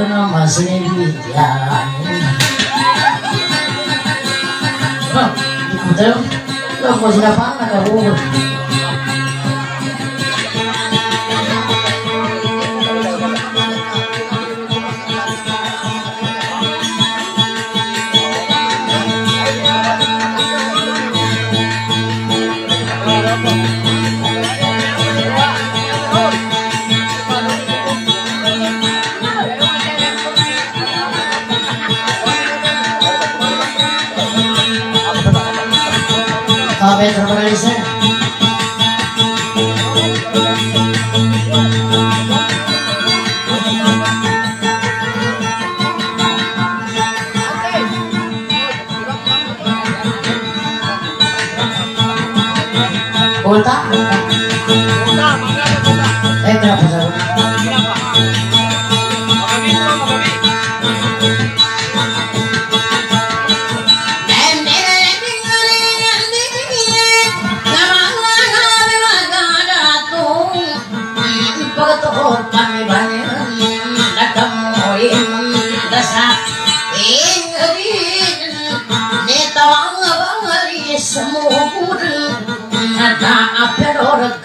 pantayan wala doon Ayadame mga paralayong dahay Nadigit tumugan Napakul What?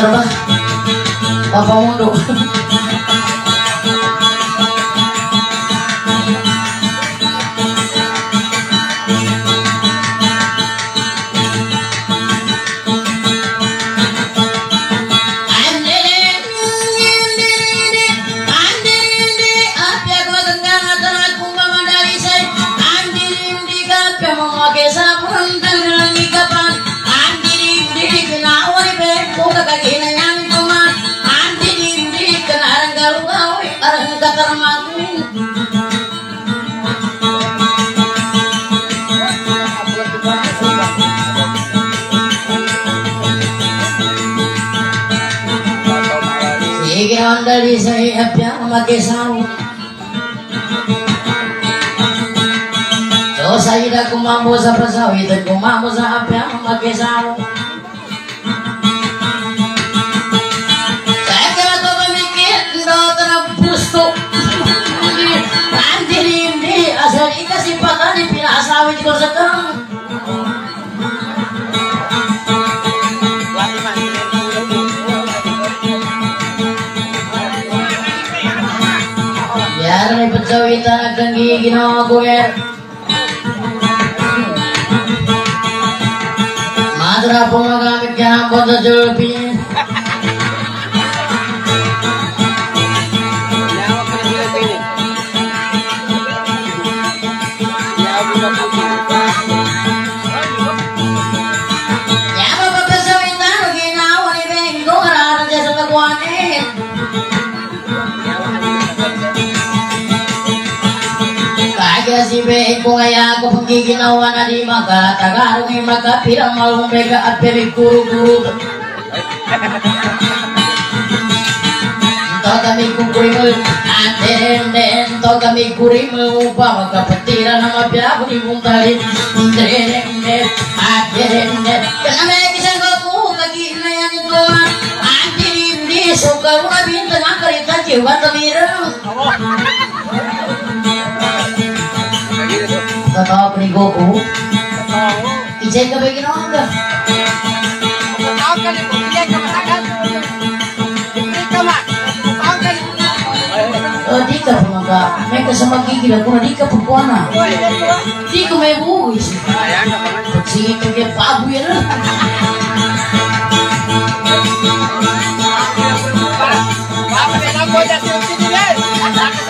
Siapa? Papa Mundo. Andali saya apya memakai sarung. So saya dah kumambo sa prasawi dan kumambo sa apya memakai sarung at kang ginawa ko eh. Madra po pagkikinawa na di magkatagarong ay magkapirang malumbega at perikuru-guru. Ito kami kukurimul at den to kami kurimul upang magkapatira na mabiyago ni Buntali. Den den Kaya may kisang ko kaginayan ito at hindi suka mo na bintang ang karita jiwa Totoo ni Goku. Ijay ka ba ginawa ka? Oh, di ka pa maga. May kasama gigil ako na di ka pa kuha na. Di ko may buwis. Sige ka kaya pabo yan. Andri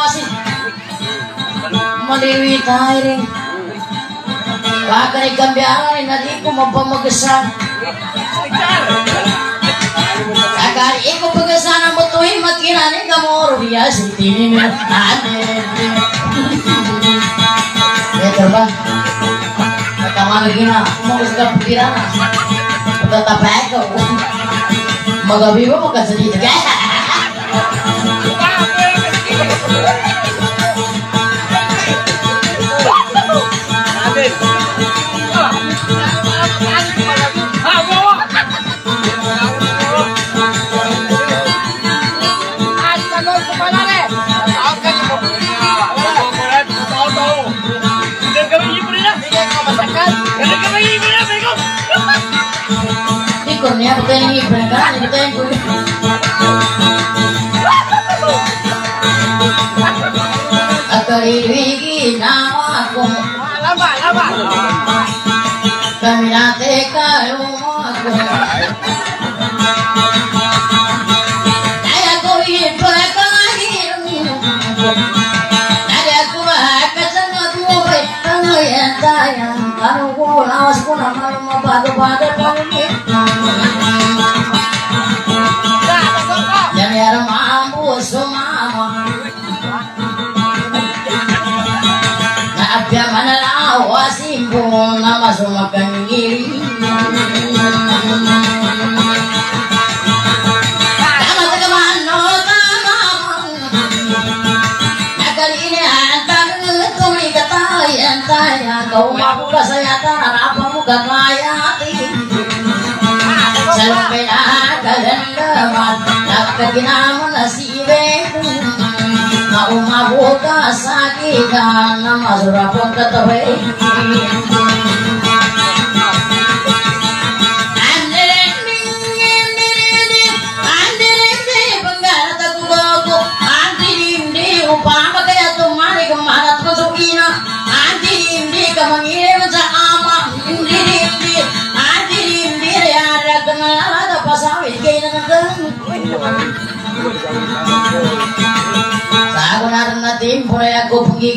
agilawasi. Maliwi tayo rin. Bakit kambiyaran rin, hindi ko mapamagasan. Agari ko pagasan mo tuwing magkinanin ka mo, rubiya, sitinin mo. Ate, Ito ba? Tama lagi na, mau suka pikiran na. Tetap ako. Magabi mo magkasalita ka. Benda yang tengku. Atau ini gina aku. Lama, lama. Umabot ka sa kita na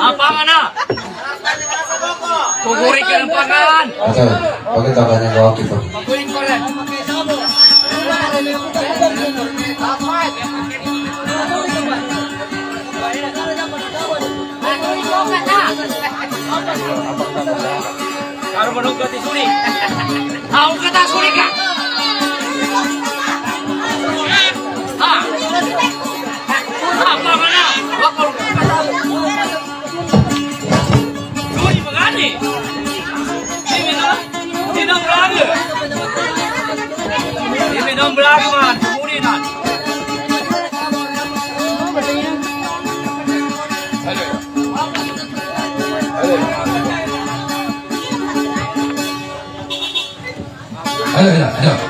Apa mana? Manong gati suri. Suri ka. Ang vlog man. Ayo, ayo, ayo.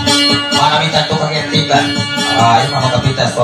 sige na mamot ko. Manamitan to kang entigan. Ah, yung mga kapitan ko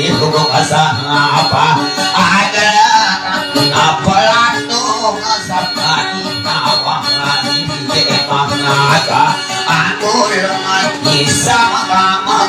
si hukum asa apa ada apa lato ngasapai tawa ini emang ngaka aku lemah bisa mengamak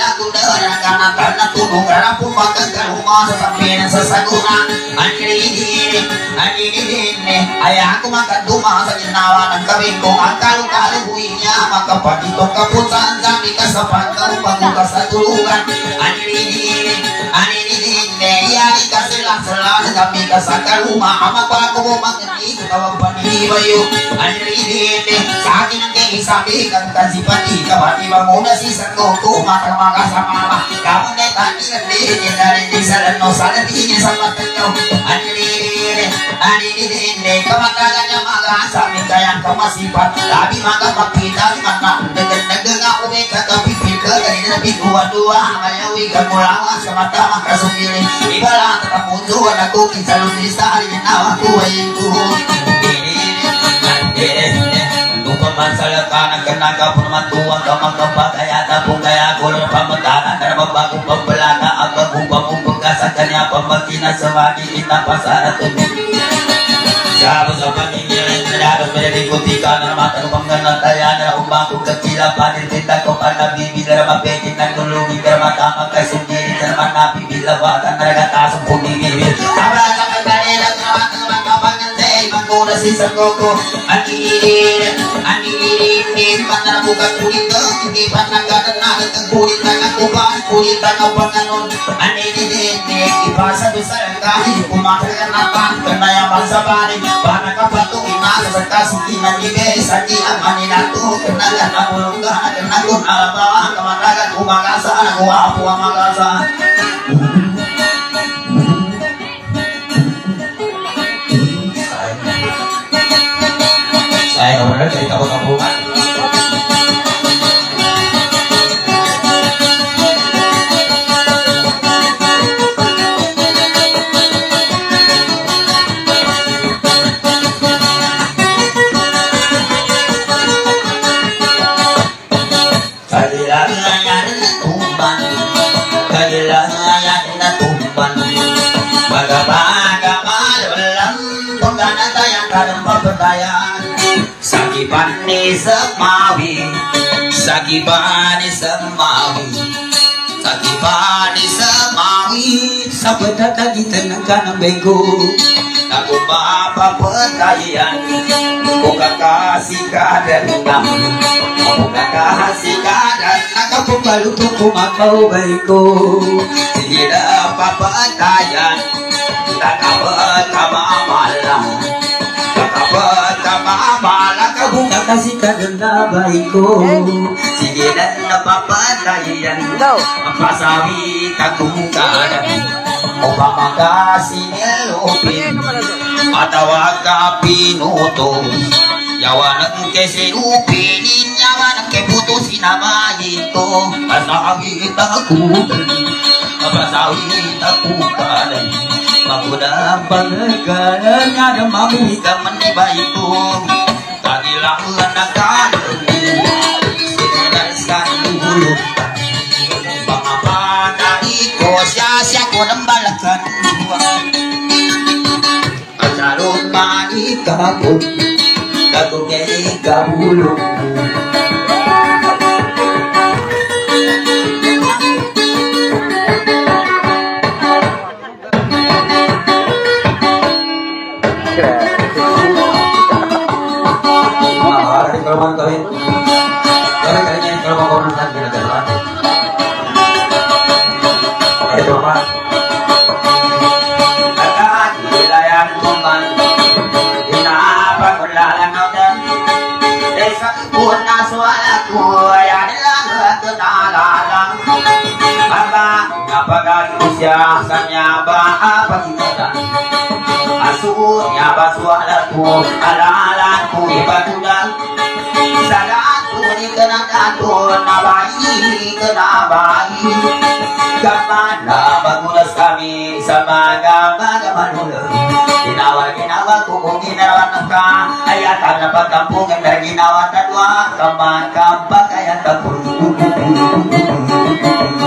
aku makan duma sa ginawa ng gawin ko Ang kalong-kalong niya Makapagitong kaputan Sa di kasapan ka Pagbukas sa tulungan Anilinin Anilinin Yari ka sila-sila Kami ka sa kaluma Amagbago mo magandang Tawag panilibayo Anilinin Sa akin ang kay sabi Kang kasipati Kapati ba muna si Santo Tumatamaga sa mama. Kamu na tanilan din Dari di sa lano Sa natin sa mata nyo Anilinin Anilinin Kamatagan niya mga Sa amin kayang kamasipat Labi mga makita Mga Dagan-dagan ako may kakapipil ka Ganina na bikuwa-duwa Mayawi ka mula Sa mata makasumili Iba lang Tatapunduan ako Kinsa lutisa Alin na ako Ayun ko Tumpaman sa lakanan Kanaga po naman tuwang kamang kapagaya Tapong kaya ko ng pamatanan Para magbagong pagbalata Ang pagubang mong pagkasan Kanya pamagkina sa wagi Itapasara tuloy Siapa sa pamingilin na dapat menikuti ka na matanong panganataya na umbang kagkila panil kita nagatasong pumigibil Abra sa kanila Trabaho ng mga kapangan Sa ibang kunas si Sangoko Anirin Anirin Panara buka kulit na Kulit na nakuban Kulit na napanganon Anirin Ipasa do sa langkahi Kumakaya na pan Kanayaman sa bari Para kapatong inala Sa kasukinan Ibig Sa di ang maninato Kenalan na mulunggan Kenagun alabahan Kamaragan Kumakasaan Kuwapo ang makasaan Saya kemudian dari Sagiban ni Samawi Sagiban ni Samawi Sagiban ni Samawi Sa pagkakagitan ng kanang bengko Ako mapapatayan Kung kakasih kadang Ako kakasih kadang Nakapumaluto kung ako baiko Sige na papatayan Takapat kamamalang kadang na baiko. Sige na napapatayan Ang pasawi kagungkadan O pamakasih nilupin Atawag ka pinuto Yawanan ke sinupinin Yawanan ke putusin namayin ko Pasawit ako Pasawit ako kalay Magudang panagalan Nga na mamuhi ka man di bayi ko Kagilang na kanan Sinalasan ulo Mga panay ko Siya-siya ko ng balakan Asalong manikapon Kagugay kabulong Di kalauan kawin Kami kayaknya kalau mau konon kan ginagawa Ito pa Kakahilayan tuman Pinapagulalan ng dan Desang puna suala ko Ayan lang at nalalang Aba Napagano siya Sa niya ba Pagkikatan Asun niya ba suala ko Alalan ko Ipatulan Sa Ni kanagato Nabahi Kanabahi Kamana magulas kami sa mga mga manulang Ginawa, ginawa ko kung ginawa ka Ayatan na pagkampungan na ginawa na dua Kamakamba kaya tapon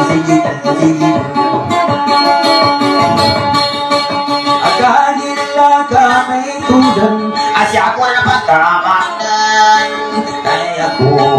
Sige, sige Akan